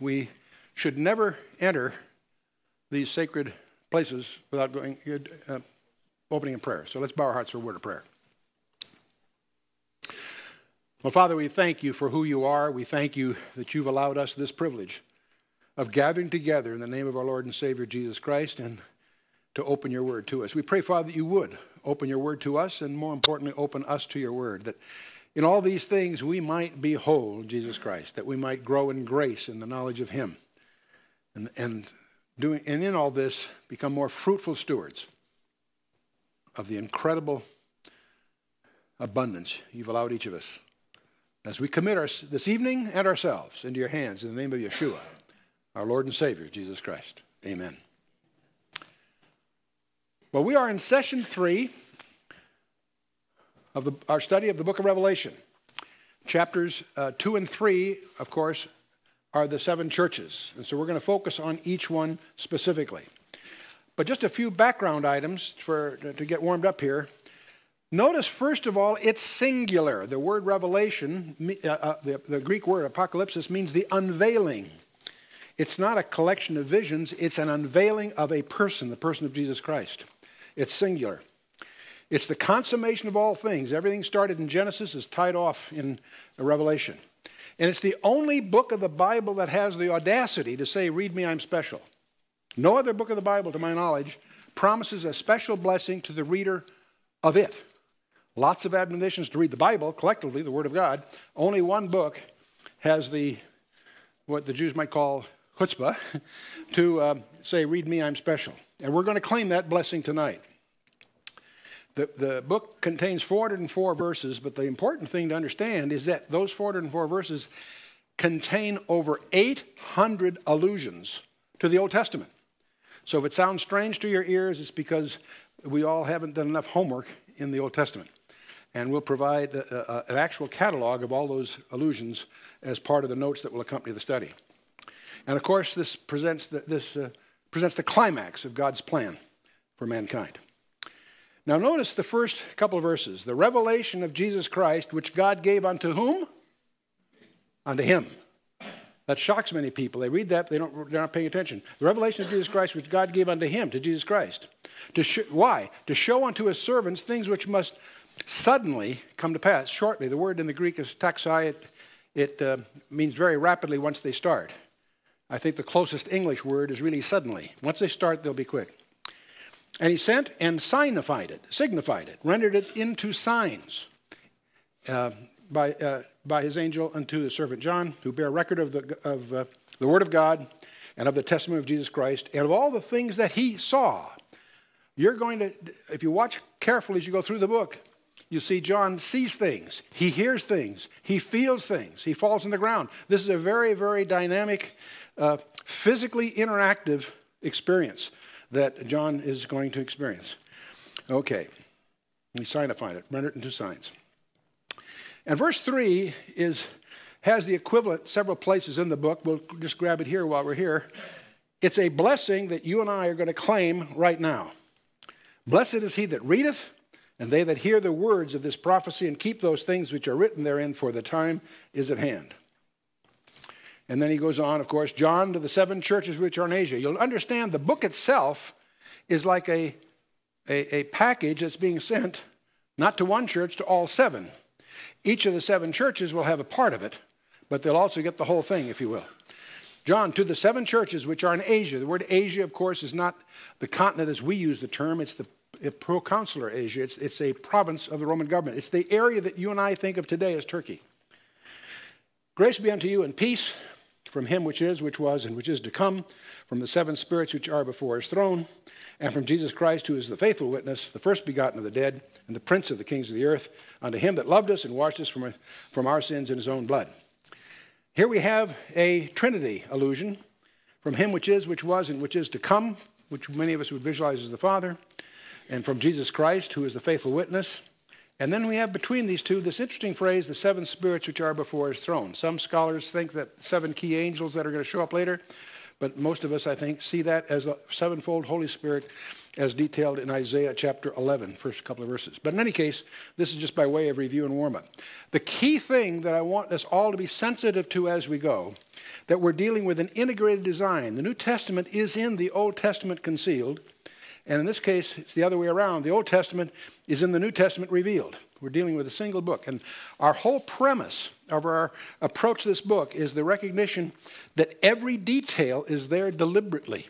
we should never enter these sacred places without going, uh, opening in prayer. So let's bow our hearts for a word of prayer. Well, Father, we thank you for who you are. We thank you that you've allowed us this privilege of gathering together in the name of our Lord and Savior Jesus Christ and to open your word to us. We pray, Father, that you would open your word to us and more importantly, open us to your word. That in all these things we might behold Jesus Christ, that we might grow in grace in the knowledge of him. And, and, doing, and in all this, become more fruitful stewards of the incredible abundance you've allowed each of us as we commit our, this evening and ourselves into your hands in the name of Yeshua, our Lord and Savior, Jesus Christ. Amen. Well, we are in session three of the, our study of the book of Revelation. Chapters uh, two and three, of course, are the seven churches. And so we're going to focus on each one specifically. But just a few background items for, to get warmed up here. Notice, first of all, it's singular. The word revelation, uh, uh, the, the Greek word apocalypsis, means the unveiling. It's not a collection of visions, it's an unveiling of a person, the person of Jesus Christ. It's singular. It's the consummation of all things. Everything started in Genesis is tied off in Revelation. And it's the only book of the Bible that has the audacity to say, Read me, I'm special. No other book of the Bible, to my knowledge, promises a special blessing to the reader of it. Lots of admonitions to read the Bible, collectively, the Word of God. Only one book has the, what the Jews might call chutzpah, to uh, say, Read me, I'm special. And we're going to claim that blessing tonight. The, the book contains 404 verses, but the important thing to understand is that those 404 verses contain over 800 allusions to the Old Testament. So if it sounds strange to your ears, it's because we all haven't done enough homework in the Old Testament and we'll provide a, a, an actual catalog of all those allusions as part of the notes that will accompany the study. And of course, this presents the, this, uh, presents the climax of God's plan for mankind. Now, notice the first couple verses the revelation of Jesus Christ, which God gave unto whom? Unto him. That shocks many people. They read that, they don't, they're not paying attention. The revelation of Jesus Christ, which God gave unto him, to Jesus Christ. To why? To show unto his servants things which must suddenly come to pass, shortly. The word in the Greek is tachei. It, it uh, means very rapidly once they start. I think the closest English word is really suddenly. Once they start, they'll be quick. And he sent and signified it, signified it, rendered it into signs uh, by, uh, by his angel unto the servant John, who bear record of, the, of uh, the word of God and of the testimony of Jesus Christ and of all the things that he saw. You're going to, if you watch carefully as you go through the book, you see, John sees things, he hears things, he feels things, he falls on the ground. This is a very, very dynamic, uh, physically interactive experience that John is going to experience. Okay, he signified it, render it into signs. And verse 3 is, has the equivalent several places in the book. We'll just grab it here while we're here. It's a blessing that you and I are going to claim right now. Blessed is he that readeth, and they that hear the words of this prophecy and keep those things which are written therein, for the time is at hand. And then he goes on, of course, John to the seven churches which are in Asia. You'll understand the book itself is like a, a, a package that's being sent not to one church, to all seven. Each of the seven churches will have a part of it, but they'll also get the whole thing, if you will. John, to the seven churches which are in Asia. The word Asia, of course, is not the continent as we use the term, it's the proconsular Asia. It's, it's a province of the Roman government. It's the area that you and I think of today as Turkey. Grace be unto you and peace from him which is, which was, and which is to come, from the seven spirits which are before his throne, and from Jesus Christ, who is the faithful witness, the first begotten of the dead, and the prince of the kings of the earth, unto him that loved us and washed us from, from our sins in his own blood. Here we have a Trinity allusion from him which is, which was, and which is to come, which many of us would visualize as the Father, and from Jesus Christ, who is the faithful witness. And then we have between these two this interesting phrase, the seven spirits which are before his throne. Some scholars think that seven key angels that are going to show up later, but most of us, I think, see that as a sevenfold Holy Spirit as detailed in Isaiah chapter 11, first couple of verses. But in any case, this is just by way of review and warm up. The key thing that I want us all to be sensitive to as we go, that we're dealing with an integrated design. The New Testament is in the Old Testament concealed, and in this case, it's the other way around. The Old Testament is in the New Testament revealed. We're dealing with a single book. And our whole premise of our approach to this book is the recognition that every detail is there deliberately.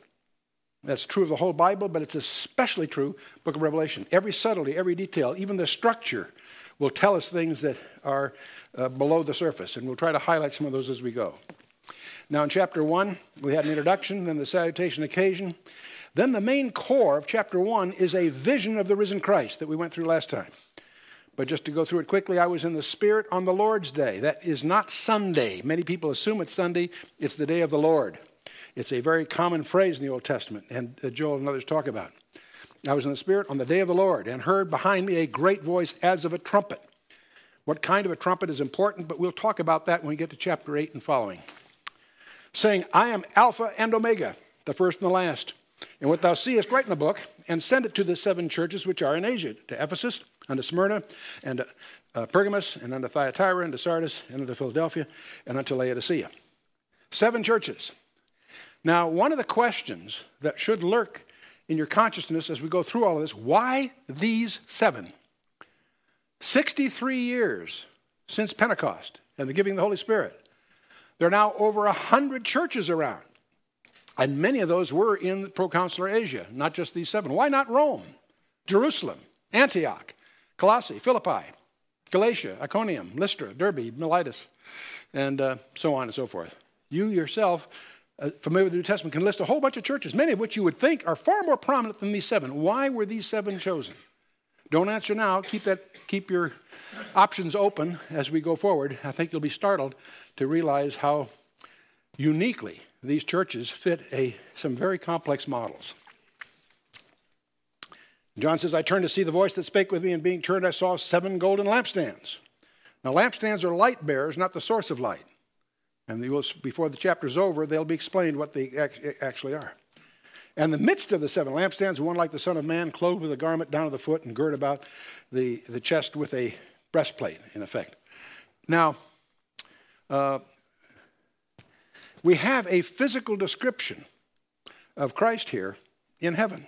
That's true of the whole Bible, but it's especially true book of Revelation. Every subtlety, every detail, even the structure will tell us things that are uh, below the surface, and we'll try to highlight some of those as we go. Now, in chapter 1, we had an introduction, then the salutation occasion. Then the main core of chapter 1 is a vision of the risen Christ that we went through last time. But just to go through it quickly, I was in the Spirit on the Lord's Day. That is not Sunday. Many people assume it's Sunday, it's the day of the Lord. It's a very common phrase in the Old Testament, and uh, Joel and others talk about. I was in the Spirit on the day of the Lord and heard behind me a great voice as of a trumpet. What kind of a trumpet is important, but we'll talk about that when we get to chapter 8 and following. Saying, I am Alpha and Omega, the first and the last. And what thou seest, write in the book, and send it to the seven churches which are in Asia, to Ephesus, unto Smyrna, and to uh, Pergamos, and unto Thyatira, and to Sardis, and unto Philadelphia, and unto Laodicea. Seven churches. Now, one of the questions that should lurk in your consciousness as we go through all of this why these seven? 63 years since Pentecost and the giving of the Holy Spirit. There are now over 100 churches around. And many of those were in proconsular Asia, not just these seven. Why not Rome, Jerusalem, Antioch, Colossae, Philippi, Galatia, Iconium, Lystra, Derbe, Miletus, and uh, so on and so forth? You yourself uh, familiar with the New Testament, can list a whole bunch of churches, many of which you would think are far more prominent than these seven. Why were these seven chosen? Don't answer now. Keep, that, keep your options open as we go forward. I think you'll be startled to realize how uniquely these churches fit a, some very complex models. John says, I turned to see the voice that spake with me, and being turned, I saw seven golden lampstands. Now, lampstands are light bearers, not the source of light. And will, before the chapter's over, they'll be explained what they actually are. And the midst of the seven lampstands, one like the Son of Man, clothed with a garment down to the foot and girt about the, the chest with a breastplate, in effect. Now, uh, we have a physical description of Christ here in heaven.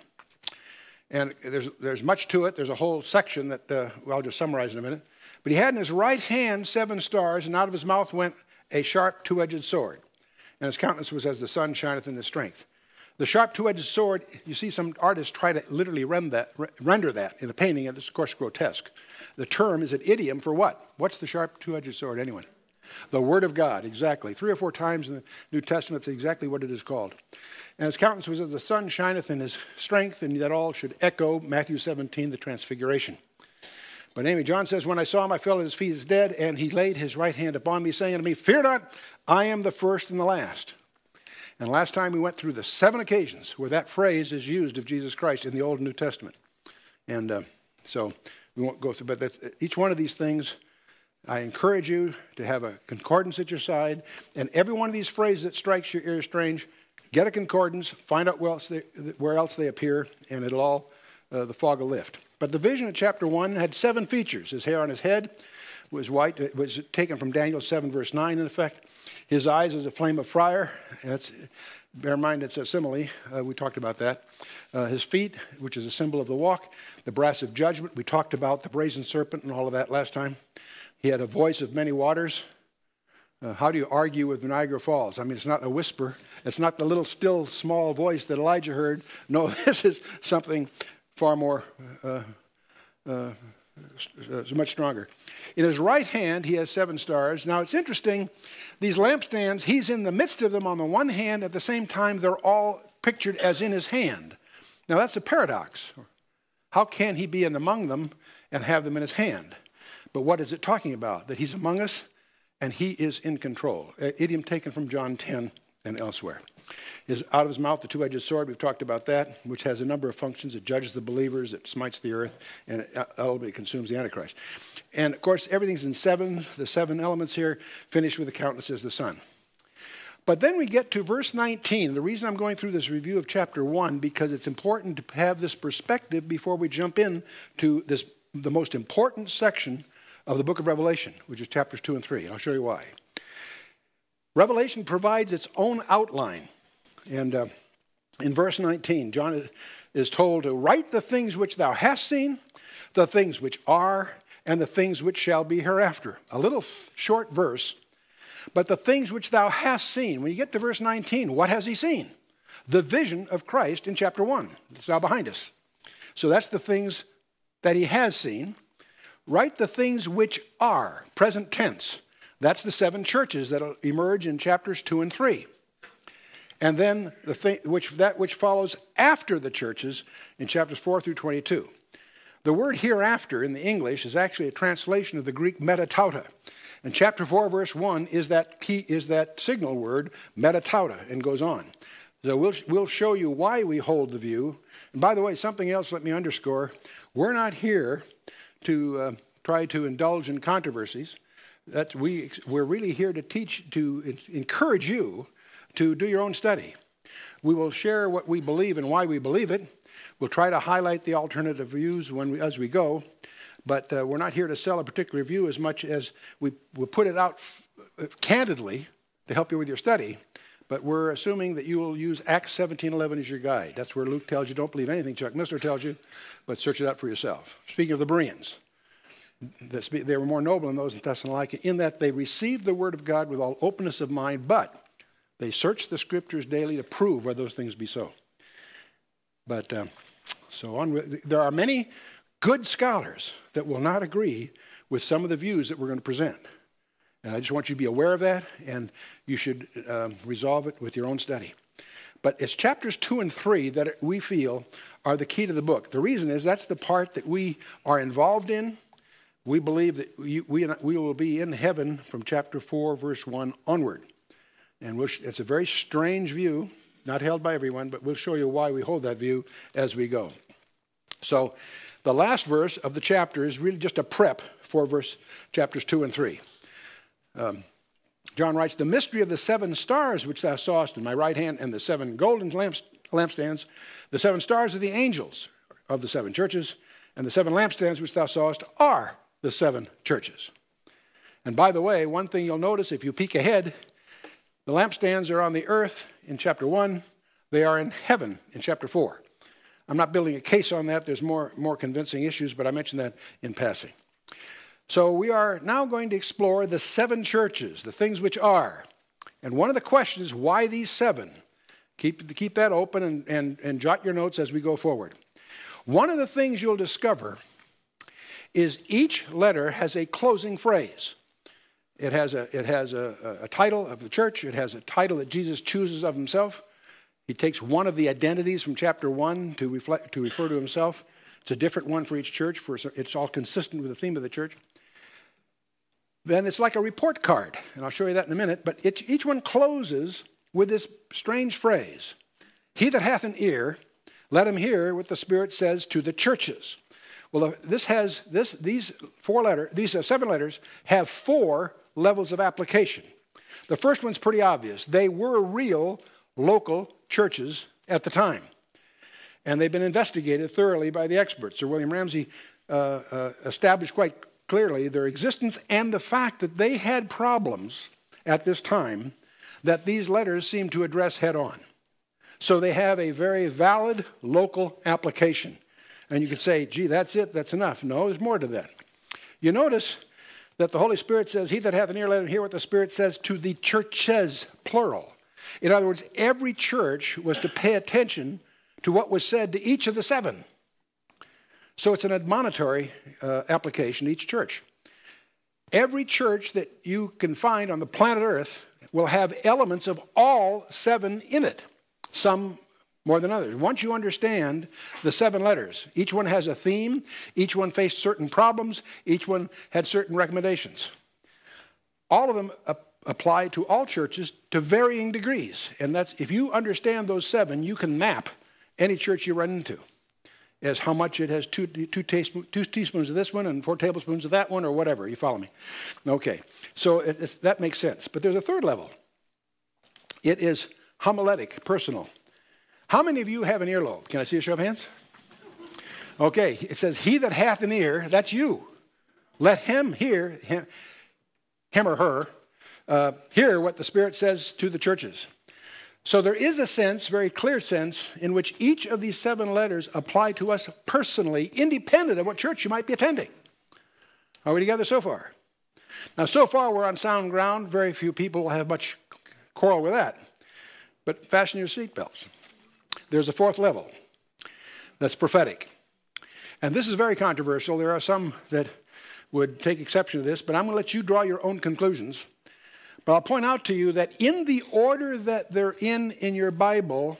And there's, there's much to it. There's a whole section that uh, well, I'll just summarize in a minute. But he had in his right hand seven stars, and out of his mouth went a sharp two edged sword, and his countenance was as the sun shineth in his strength. The sharp two edged sword, you see some artists try to literally render that, render that in a painting, and it's of course grotesque. The term is an idiom for what? What's the sharp two edged sword, anyone? The Word of God, exactly. Three or four times in the New Testament, it's exactly what it is called. And his countenance was as the sun shineth in his strength, and that all should echo Matthew 17, the transfiguration. But anyway, John says, When I saw him, I fell at his feet as dead, and he laid his right hand upon me, saying to me, Fear not, I am the first and the last. And last time we went through the seven occasions where that phrase is used of Jesus Christ in the Old and New Testament. And uh, so we won't go through, but each one of these things, I encourage you to have a concordance at your side. And every one of these phrases that strikes your ear strange, get a concordance, find out where else they, where else they appear, and it'll all uh, the fog will lift. But the vision of chapter 1 had seven features. His hair on his head was white, it was taken from Daniel 7, verse 9, in effect. His eyes as a flame of fire. That's, bear in mind, it's a simile. Uh, we talked about that. Uh, his feet, which is a symbol of the walk. The brass of judgment. We talked about the brazen serpent and all of that last time. He had a voice of many waters. Uh, how do you argue with Niagara Falls? I mean, it's not a whisper. It's not the little, still, small voice that Elijah heard. No, this is something far more, uh, uh, much stronger. In his right hand, he has seven stars. Now, it's interesting, these lampstands, he's in the midst of them on the one hand, at the same time, they're all pictured as in his hand. Now, that's a paradox. How can he be in among them and have them in his hand? But what is it talking about? That he's among us and he is in control. Idiom taken from John 10 and elsewhere is out of his mouth the two edged sword. We've talked about that, which has a number of functions. It judges the believers, it smites the earth, and it uh, ultimately consumes the Antichrist. And of course, everything's in seven, the seven elements here, finished with the countenance as the sun. But then we get to verse 19. The reason I'm going through this review of chapter 1 because it's important to have this perspective before we jump in to this the most important section of the book of Revelation, which is chapters 2 and 3. And I'll show you why. Revelation provides its own outline. And uh, in verse 19, John is told to write the things which thou hast seen, the things which are, and the things which shall be hereafter. A little short verse but the things which thou hast seen, when you get to verse 19, what has he seen? The vision of Christ in chapter 1. It's now behind us. So that's the things that he has seen. Write the things which are, present tense. That's the seven churches that emerge in chapters 2 and 3. And then the thing, which, that which follows after the churches in chapters 4 through 22. The word hereafter in the English is actually a translation of the Greek metatauta. And chapter 4, verse 1 is that key is that signal word, metatauta, and goes on. So we'll, we'll show you why we hold the view. And by the way, something else let me underscore. We're not here to uh, try to indulge in controversies. That we, we're really here to teach, to encourage you to do your own study. We will share what we believe and why we believe it. We'll try to highlight the alternative views when we, as we go. But uh, we're not here to sell a particular view as much as we will put it out candidly to help you with your study. But we're assuming that you will use Acts 17:11 as your guide. That's where Luke tells you, don't believe anything Chuck Missler tells you, but search it out for yourself. Speaking of the Bereans, they were more noble than those in Thessalonica in that they received the word of God with all openness of mind, but they searched the scriptures daily to prove whether those things be so. But uh, so on. There are many good scholars that will not agree with some of the views that we're going to present. And I just want you to be aware of that, and you should um, resolve it with your own study. But it's chapters two and three that we feel are the key to the book. The reason is that's the part that we are involved in. We believe that we, we, we will be in heaven from chapter 4, verse 1 onward. And we'll, it's a very strange view, not held by everyone, but we'll show you why we hold that view as we go. So the last verse of the chapter is really just a prep for verse chapters 2 and 3. Um, John writes, The mystery of the seven stars which thou sawest in my right hand, and the seven golden lamps, lampstands, the seven stars are the angels of the seven churches, and the seven lampstands which thou sawest are the seven churches. And by the way, one thing you'll notice if you peek ahead, the lampstands are on the earth in chapter 1, they are in heaven in chapter 4. I'm not building a case on that. There's more, more convincing issues, but I mentioned that in passing. So we are now going to explore the seven churches, the things which are. And one of the questions is why these seven? Keep, keep that open and, and, and jot your notes as we go forward. One of the things you'll discover is each letter has a closing phrase. It has, a, it has a, a, title of the church, it has a title that Jesus chooses of himself, he takes one of the identities from chapter 1 to, reflect, to refer to himself. It's a different one for each church, for it's all consistent with the theme of the church. Then it's like a report card, and I'll show you that in a minute, but it, each one closes with this strange phrase He that hath an ear, let him hear what the Spirit says to the churches. Well, this has this, these four letters, these uh, seven letters have four levels of application. The first one's pretty obvious. They were real local churches at the time. And they've been investigated thoroughly by the experts. Sir William Ramsay uh, uh, established quite clearly their existence and the fact that they had problems at this time that these letters seem to address head on. So they have a very valid local application. And you could say, gee, that's it, that's enough. No, there's more to that. You notice that the Holy Spirit says, He that hath an ear, let him hear what the Spirit says to the churches, plural. In other words, every church was to pay attention to what was said to each of the seven. So it's an admonitory uh, application to each church. Every church that you can find on the planet Earth will have elements of all seven in it, some more than others. Once you understand the seven letters, each one has a theme, each one faced certain problems, each one had certain recommendations. All of them apply to all churches to varying degrees. And that's if you understand those seven, you can map any church you run into as how much it has two, two, teaspoons, two teaspoons of this one and four tablespoons of that one or whatever. You follow me? Okay. So it, that makes sense. But there's a third level. It is homiletic, personal. How many of you have an earlobe? Can I see a show of hands? Okay, it says, He that hath an ear, that's you. Let him hear, him, him or her, uh, hear what the Spirit says to the churches. So there is a sense, very clear sense, in which each of these seven letters apply to us personally, independent of what church you might be attending. Are we together so far? Now, so far we're on sound ground. Very few people will have much quarrel with that. But fasten your seatbelts. There's a fourth level that's prophetic. And this is very controversial. There are some that would take exception to this, but I'm going to let you draw your own conclusions. But I'll point out to you that in the order that they're in in your Bible,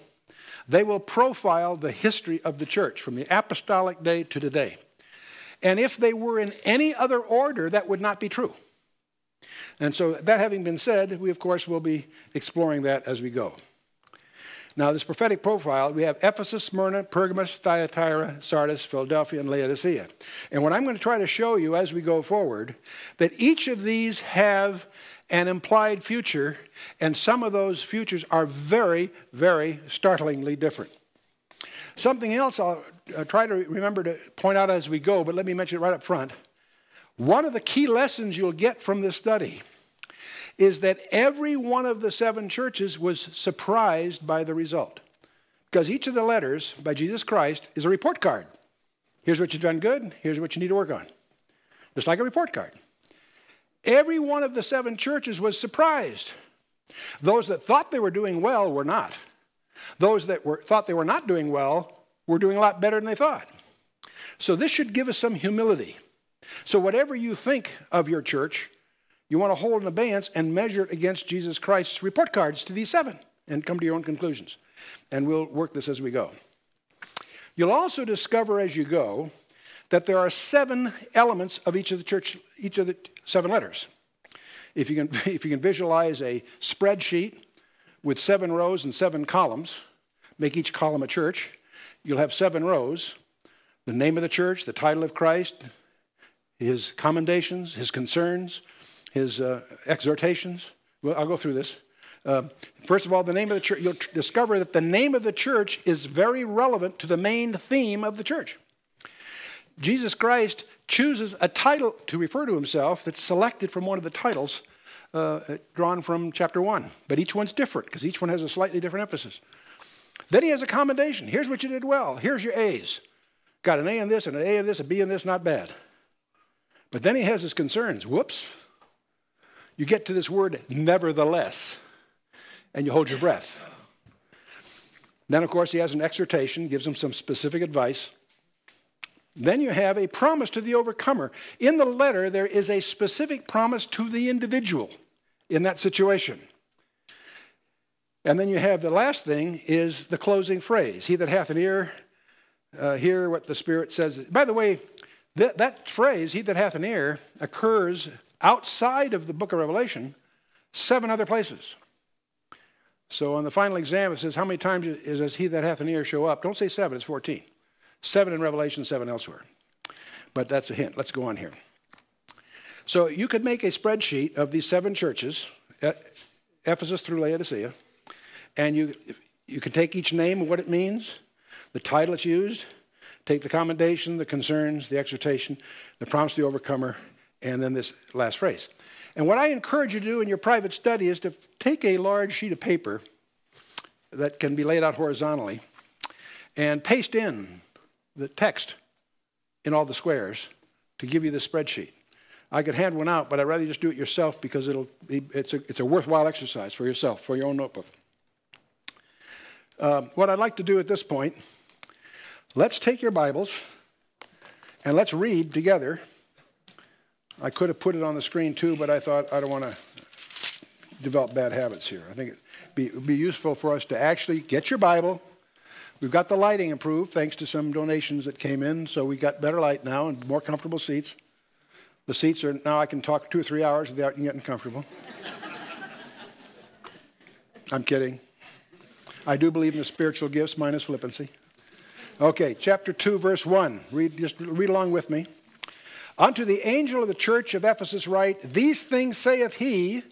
they will profile the history of the church from the apostolic day to today. And if they were in any other order, that would not be true. And so, that having been said, we of course will be exploring that as we go. Now, this prophetic profile, we have Ephesus, Smyrna, Pergamos, Thyatira, Sardis, Philadelphia, and Laodicea. And what I'm going to try to show you as we go forward, that each of these have an implied future, and some of those futures are very, very startlingly different. Something else I'll uh, try to remember to point out as we go, but let me mention it right up front. One of the key lessons you'll get from this study is that every one of the seven churches was surprised by the result. Because each of the letters by Jesus Christ is a report card. Here's what you've done good, here's what you need to work on. Just like a report card. Every one of the seven churches was surprised. Those that thought they were doing well were not. Those that were, thought they were not doing well were doing a lot better than they thought. So this should give us some humility. So whatever you think of your church, you want to hold in abeyance and measure it against Jesus Christ's report cards to these seven and come to your own conclusions. And we'll work this as we go. You'll also discover as you go that there are seven elements of each of the church, each of the seven letters. If you can, if you can visualize a spreadsheet with seven rows and seven columns, make each column a church, you'll have seven rows. The name of the church, the title of Christ, his commendations, his concerns, his uh, exhortations. Well, I'll go through this. Uh, first of all, the name of the church, you'll discover that the name of the church is very relevant to the main theme of the church. Jesus Christ chooses a title to refer to himself that's selected from one of the titles uh, drawn from chapter 1. But each one's different because each one has a slightly different emphasis. Then he has a commendation. Here's what you did well. Here's your A's. Got an A in this and an A in this, a B in this, not bad. But then he has his concerns. Whoops. You get to this word, nevertheless, and you hold your breath. Then, of course, he has an exhortation, gives him some specific advice. Then you have a promise to the overcomer. In the letter, there is a specific promise to the individual in that situation. And then you have the last thing is the closing phrase He that hath an ear, uh, hear what the Spirit says. By the way, that, that phrase, He that hath an ear, occurs outside of the book of Revelation seven other places. So on the final exam, it says, How many times is, does He that hath an ear show up? Don't say seven, it's 14. Seven in Revelation, seven elsewhere. But that's a hint. Let's go on here. So you could make a spreadsheet of these seven churches, Ephesus through Laodicea, and you, you can take each name and what it means, the title it's used, take the commendation, the concerns, the exhortation, the promise to the overcomer, and then this last phrase. And what I encourage you to do in your private study is to take a large sheet of paper that can be laid out horizontally and paste in the text in all the squares to give you the spreadsheet. I could hand one out, but I'd rather just do it yourself because it'll be, it's, a, it's a worthwhile exercise for yourself, for your own notebook. Uh, what I'd like to do at this point, let's take your Bibles and let's read together. I could have put it on the screen too, but I thought I don't want to develop bad habits here. I think it would be useful for us to actually get your Bible We've got the lighting improved thanks to some donations that came in, so we've got better light now and more comfortable seats. The seats are now I can talk two or three hours without getting comfortable. I'm kidding. I do believe in the spiritual gifts minus flippancy. Okay, chapter 2, verse 1. Read, just read along with me. Unto the angel of the church of Ephesus write, These things saith he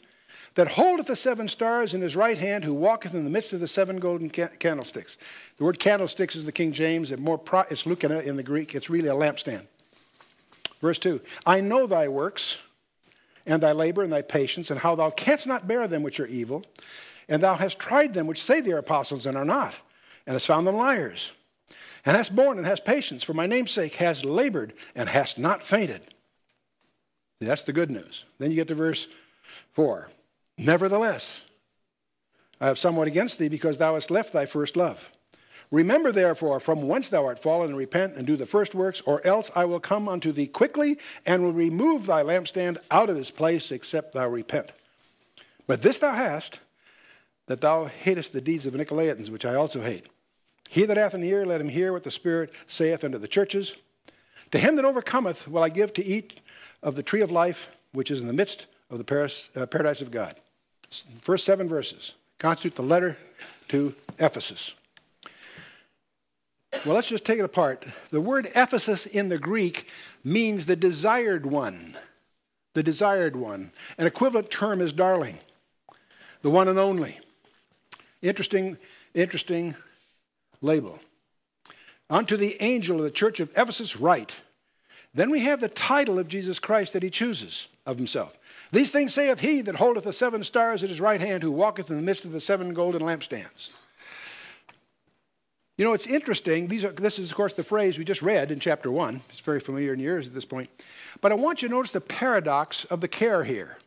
that holdeth the seven stars in his right hand, who walketh in the midst of the seven golden candlesticks. The word candlesticks is the King James, and more pro- it's luchnia in the Greek. It's really a lampstand. Verse 2 I know thy works, and thy labor, and thy patience, and how thou canst not bear them which are evil, and thou hast tried them which say they are apostles and are not, and hast found them liars, and hast borne and hast patience, for my name's sake, hast labored, and hast not fainted. That's the good news. Then you get to verse 4. Nevertheless, I have somewhat against thee because thou hast left thy first love. Remember therefore from whence thou art fallen and repent and do the first works, or else I will come unto thee quickly and will remove thy lampstand out of his place, except thou repent. But this thou hast, that thou hatest the deeds of Nicolaitans, which I also hate. He that hath an ear, let him hear what the Spirit saith unto the churches. To him that overcometh will I give to eat of the tree of life, which is in the midst of the uh, paradise of God. First seven verses constitute the letter to Ephesus. Well, let's just take it apart. The word Ephesus in the Greek means the desired one. The desired one. An equivalent term is darling, the one and only. Interesting, interesting label. Unto the angel of the church of Ephesus, write. Then we have the title of Jesus Christ that he chooses of himself. These things saith he that holdeth the seven stars at his right hand, who walketh in the midst of the seven golden lampstands. You know, it's interesting. These are, this is, of course, the phrase we just read in chapter 1. It's very familiar in yours at this point. But I want you to notice the paradox of the care here.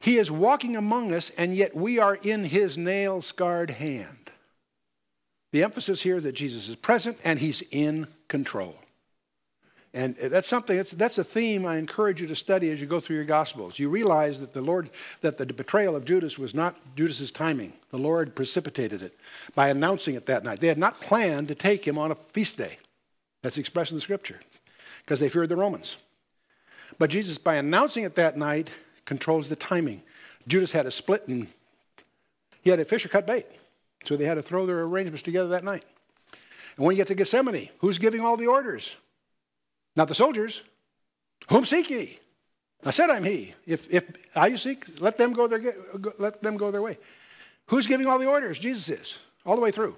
He is walking among us, and yet we are in his nail scarred hand. The emphasis here that Jesus is present and he's in control. And that's something, that's, that's a theme I encourage you to study as you go through your Gospels. You realize that the Lord, that the betrayal of Judas was not Judas's timing. The Lord precipitated it by announcing it that night. They had not planned to take him on a feast day. That's expressed in the scripture because they feared the Romans. But Jesus, by announcing it that night, controls the timing. Judas had a split and he had a fisher cut bait. So they had to throw their arrangements together that night. And when you get to Gethsemane, who's giving all the orders? Not the soldiers. Whom seek ye? I said I'm he. If, if I seek, let them go their, let them go their way. Who's giving all the orders? Jesus is, all the way through.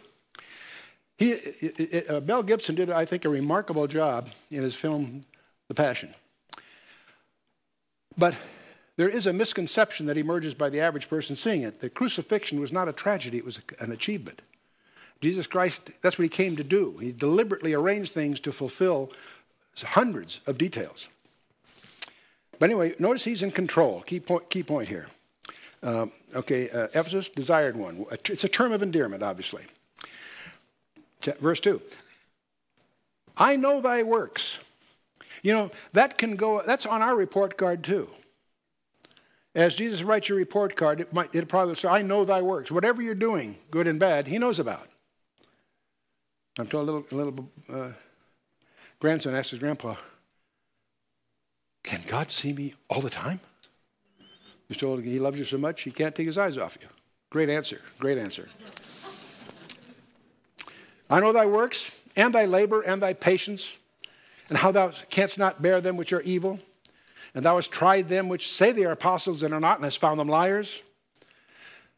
He, it, uh, Mel Gibson did, I think, a remarkable job in his film, The Passion. But there is a misconception that emerges by the average person seeing it. The crucifixion was not a tragedy, it was an achievement. Jesus Christ, that's what he came to do. He deliberately arranged things to fulfill hundreds of details. But anyway, notice he's in control. Key point, key point here. Um, okay, uh, Ephesus, desired one. It's a term of endearment, obviously. Verse 2. I know thy works. You know, that can go, that's on our report card too. As Jesus writes your report card, it might it probably say, I know thy works. Whatever you're doing, good and bad, he knows about. I'm told a little, a little uh, grandson asked his grandpa, Can God see me all the time? He's told he loves you so much he can't take his eyes off you. Great answer. Great answer. I know thy works, and thy labor, and thy patience, and how thou canst not bear them which are evil, and thou hast tried them which say they are apostles and are not, and hast found them liars.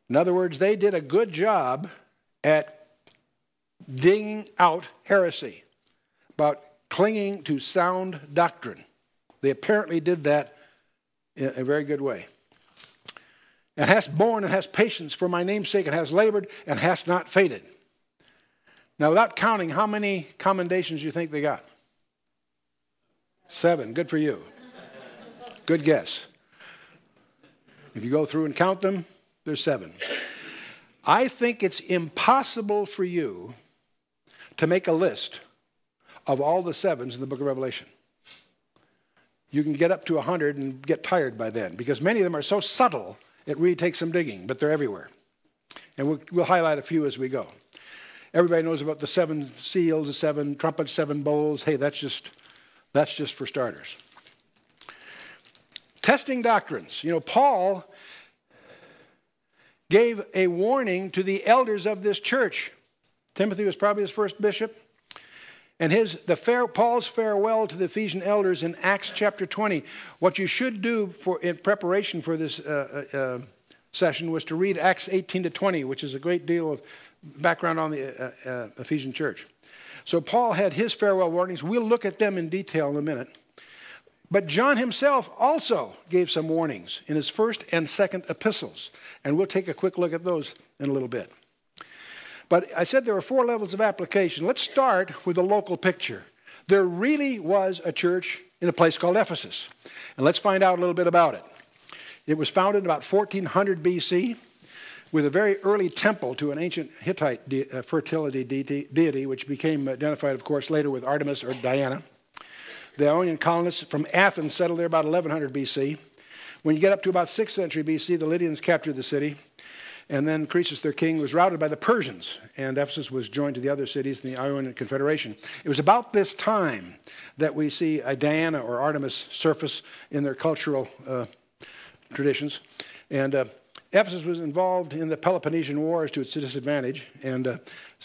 In other words, they did a good job at digging out heresy about clinging to sound doctrine. They apparently did that in a very good way. And hast borne and has patience for my name's sake, and has labored and has not fainted. Now, without counting, how many commendations do you think they got? Seven. Good for you. Good guess. If you go through and count them, there's seven. I think it's impossible for you to make a list of all the sevens in the book of Revelation. You can get up to 100 and get tired by then because many of them are so subtle, it really takes some digging, but they're everywhere. And we'll, we'll highlight a few as we go. Everybody knows about the seven seals, the seven trumpets, seven bowls. Hey, that's just, that's just for starters. Testing doctrines. You know, Paul gave a warning to the elders of this church. Timothy was probably his first bishop. And his the fair, Paul's farewell to the Ephesian elders in Acts chapter 20. What you should do for in preparation for this uh, uh, uh session was to read Acts 18 to 20, which is a great deal of background on the uh, uh, Ephesian church. So Paul had his farewell warnings. We'll look at them in detail in a minute. But John himself also gave some warnings in his first and second epistles, and we'll take a quick look at those in a little bit. But I said there are four levels of application. Let's start with the local picture. There really was a church in a place called Ephesus, and let's find out a little bit about it. It was founded in about 1400 BC with a very early temple to an ancient Hittite de- uh, fertility deity, deity, which became identified, of course, later with Artemis or Diana. The Ionian colonists from Athens settled there about 1100 BC. When you get up to about 6th century BC, the Lydians captured the city. And then Croesus, their king, was routed by the Persians, and Ephesus was joined to the other cities in the Ionian Confederation. It was about this time that we see a Diana or Artemis surface in their cultural uh, traditions. And uh, Ephesus was involved in the Peloponnesian Wars to its disadvantage, and, uh,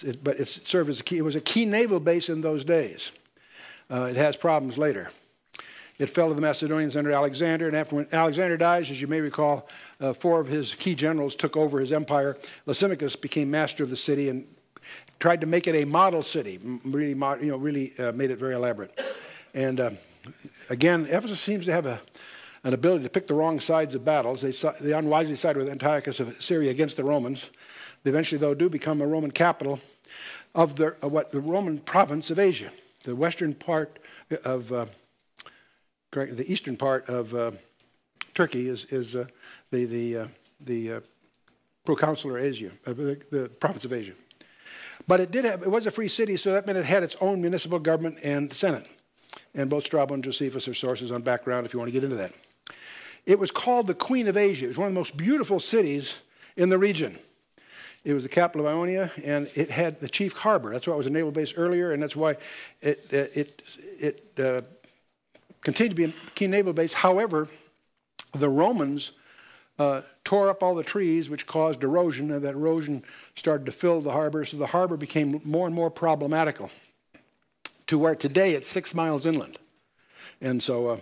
it, but it served as a key, it was a key naval base in those days. Uh, it has problems later. It fell to the Macedonians under Alexander, and after when Alexander dies, as you may recall, uh, four of his key generals took over his empire. Lysimachus became master of the city and tried to make it a model city. Really, you know, really uh, made it very elaborate. And uh, again, Ephesus seems to have a, an ability to pick the wrong sides of battles. They, they unwisely sided with Antiochus of Syria against the Romans. They eventually, though, do become a Roman capital of, the, of what the Roman province of Asia the western part of, uh, the eastern part of uh, Turkey is, is uh, the, the, uh, the uh, proconsular Asia, uh, the, the, province of Asia. But it did have, it was a free city, so that meant it had its own municipal government and senate. And both Strabo and Josephus are sources on background if you want to get into that. It was called the Queen of Asia. It was one of the most beautiful cities in the region. It was the capital of Ionia, and it had the chief harbor. That's why it was a naval base earlier, and that's why it, it, it, it uh, continued to be a key naval base. However, the Romans uh, tore up all the trees, which caused erosion, and that erosion started to fill the harbor, so the harbor became more and more problematical to where today it's six miles inland. And so, uh,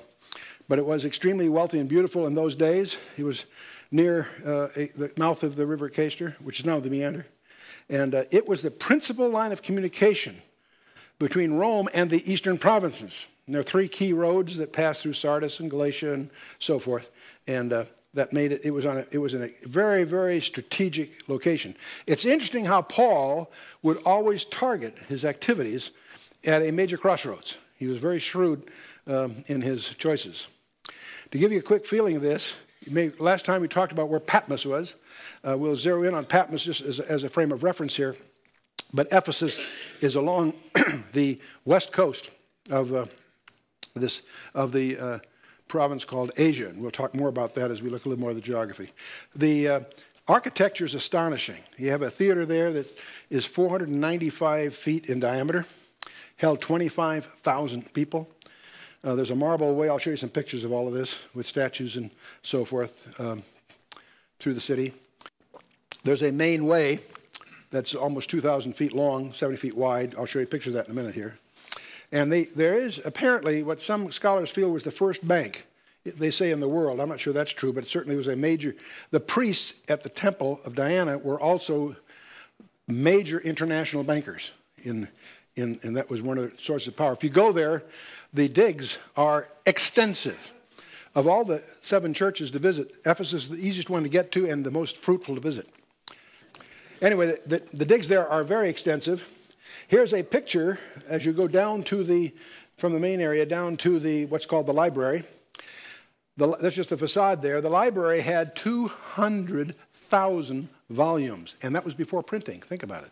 but it was extremely wealthy and beautiful in those days. It was near uh, a, the mouth of the River Cayster, which is now the Meander. And uh, it was the principal line of communication between Rome and the eastern provinces. And there are three key roads that pass through Sardis and Galatia and so forth. And uh, that made it, it was, on a, it was in a very, very strategic location. It's interesting how Paul would always target his activities at a major crossroads. He was very shrewd um, in his choices. To give you a quick feeling of this, May, last time we talked about where Patmos was. Uh, we'll zero in on Patmos just as, as, a frame of reference here. But Ephesus is along the west coast of, uh, this, of the uh, province called Asia. And we'll talk more about that as we look a little more at the geography. The uh, architecture is astonishing. You have a theater there that is 495 feet in diameter, held 25,000 people. Uh, there's a marble way. I'll show you some pictures of all of this with statues and so forth um, through the city. There's a main way that's almost 2,000 feet long, 70 feet wide. I'll show you pictures of that in a minute here. And they, there is apparently what some scholars feel was the first bank, they say in the world. I'm not sure that's true, but it certainly was a major. The priests at the temple of Diana were also major international bankers, in, in, and that was one of the sources of power. If you go there, the digs are extensive. Of all the seven churches to visit, Ephesus is the easiest one to get to and the most fruitful to visit. Anyway, the, the, the digs there are very extensive. Here's a picture as you go down to the, from the main area down to the, what's called the library. The, that's just the facade there. The library had 200,000 volumes, and that was before printing. Think about it.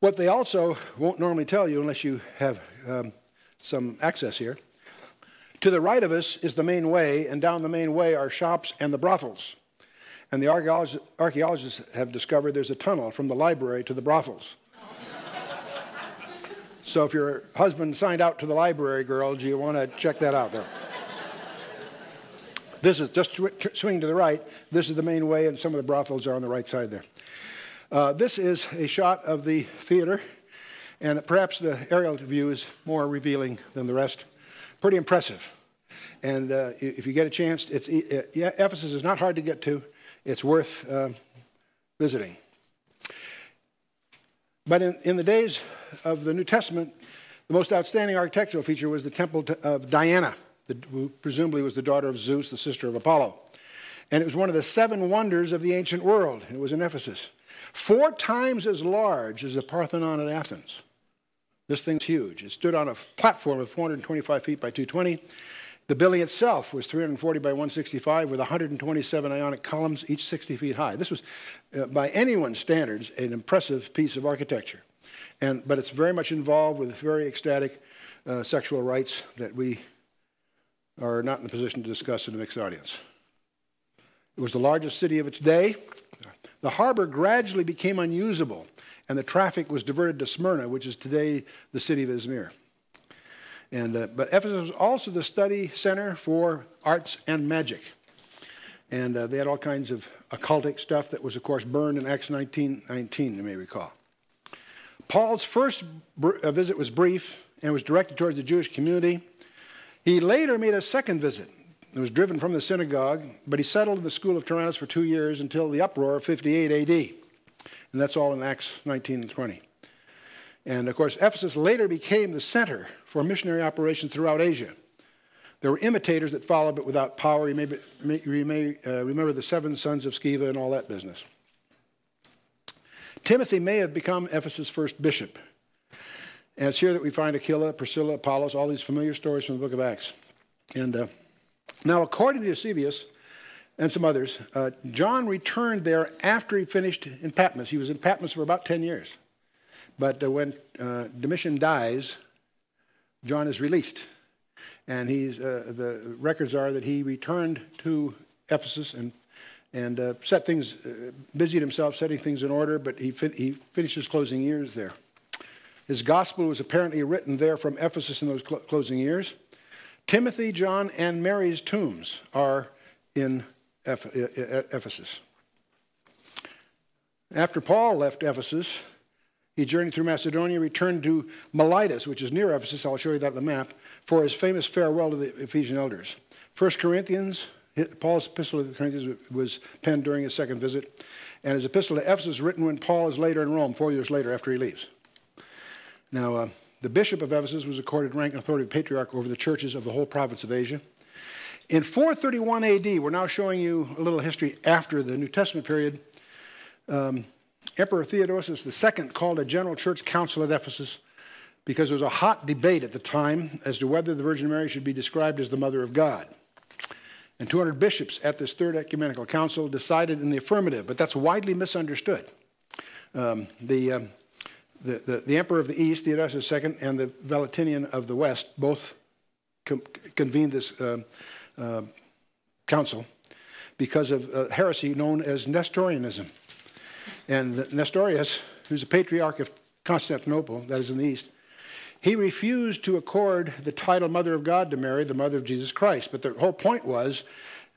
What they also won't normally tell you unless you have um, some access here. To the right of us is the main way, and down the main way are shops and the brothels. And the archaeologists have discovered there's a tunnel from the library to the brothels. So if your husband signed out to the library, girls, you want to check that out there. this is just swing to the right. This is the main way, and some of the brothels are on the right side there. Uh, this is a shot of the theater And perhaps the aerial view is more revealing than the rest. Pretty impressive. And uh, if you get a chance, it's, uh, Ephesus is not hard to get to. It's worth uh, visiting. But in, in the days of the New Testament, the most outstanding architectural feature was the temple of Diana, who presumably was the daughter of Zeus, the sister of Apollo. And it was one of the seven wonders of the ancient world. It was in Ephesus. Four times as large as the Parthenon at Athens. This thing's huge. It stood on a platform of 425 feet by 220. The building itself was 340 by 165 with 127 ionic columns, each 60 feet high. This was, uh, by anyone's standards, an impressive piece of architecture. And, but it's very much involved with very ecstatic uh, sexual rites that we are not in a position to discuss in a mixed audience. It was the largest city of its day. The harbor gradually became unusable, and the traffic was diverted to Smyrna, which is today the city of Izmir. And, uh, but Ephesus was also the study center for arts and magic. And uh, they had all kinds of occultic stuff that was, of course, burned in Acts 19 19, you may recall. Paul's first uh, visit was brief and was directed towards the Jewish community. He later made a second visit and was driven from the synagogue, but he settled in the school of Tyrannus for two years until the uproar of 58 AD. And that's all in Acts 19 and 20. And of course, Ephesus later became the center for missionary operations throughout Asia. There were imitators that followed, but without power. You may, you may uh, remember the seven sons of Sceva and all that business. Timothy may have become Ephesus' first bishop. And it's here that we find Aquila, Priscilla, Apollos, all these familiar stories from the book of Acts. And uh, now, according to Eusebius and some others, uh, John returned there after he finished in Patmos. He was in Patmos for about 10 years. But uh, when uh, Domitian dies, John is released. And he's, uh, the records are that he returned to Ephesus and, and uh, set things, uh, busied himself setting things in order, but he, fin- he finished his closing years there. His gospel was apparently written there from Ephesus in those cl- closing years. Timothy, John, and Mary's tombs are in Ephesus. After Paul left Ephesus, he journeyed through Macedonia, returned to Miletus, which is near Ephesus. I'll show you that on the map, for his famous farewell to the Ephesian elders. First Corinthians, Paul's epistle to the Corinthians was penned during his second visit, and his epistle to Ephesus written when Paul is later in Rome, four years later after he leaves. Now, uh, the bishop of Ephesus was accorded rank and authority of patriarch over the churches of the whole province of Asia. In 431 AD, we're now showing you a little history after the New Testament period. Um, Emperor Theodosius II called a general church council at Ephesus because there was a hot debate at the time as to whether the Virgin Mary should be described as the Mother of God. And 200 bishops at this Third Ecumenical Council decided in the affirmative, but that's widely misunderstood. Um, the, um, the, the, the, Emperor of the East, Theodosius II, and the Valentinian of the West both convened this uh, uh, council because of a heresy known as Nestorianism. And Nestorius, who's a patriarch of Constantinople, that is in the east, he refused to accord the title Mother of God to Mary, the mother of Jesus Christ. But the whole point was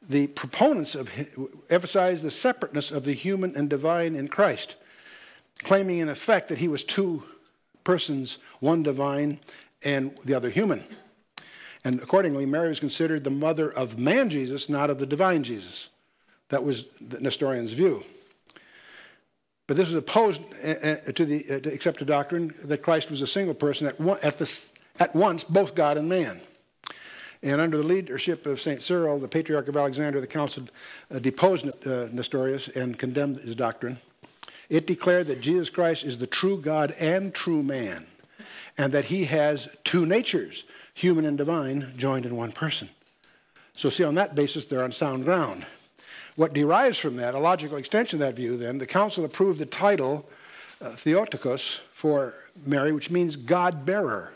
the proponents of emphasized the separateness of the human and divine in Christ, claiming in effect that he was two persons, one divine and the other human. And accordingly, Mary was considered the mother of man Jesus, not of the divine Jesus. That was the Nestorian's view. But this was opposed uh, uh, to the uh, accepted doctrine that Christ was a single person at, one, at, the, at once, both God and man. And under the leadership of St. Cyril, the Patriarch of Alexandria, the council deposed Nestorius and condemned his doctrine. It declared that Jesus Christ is the true God and true man, and that he has two natures, human and divine, joined in one person. So, see, on that basis, they're on sound ground. What derives from that, a logical extension of that view, then, the council approved the title uh, Theotokos for Mary, which means God bearer.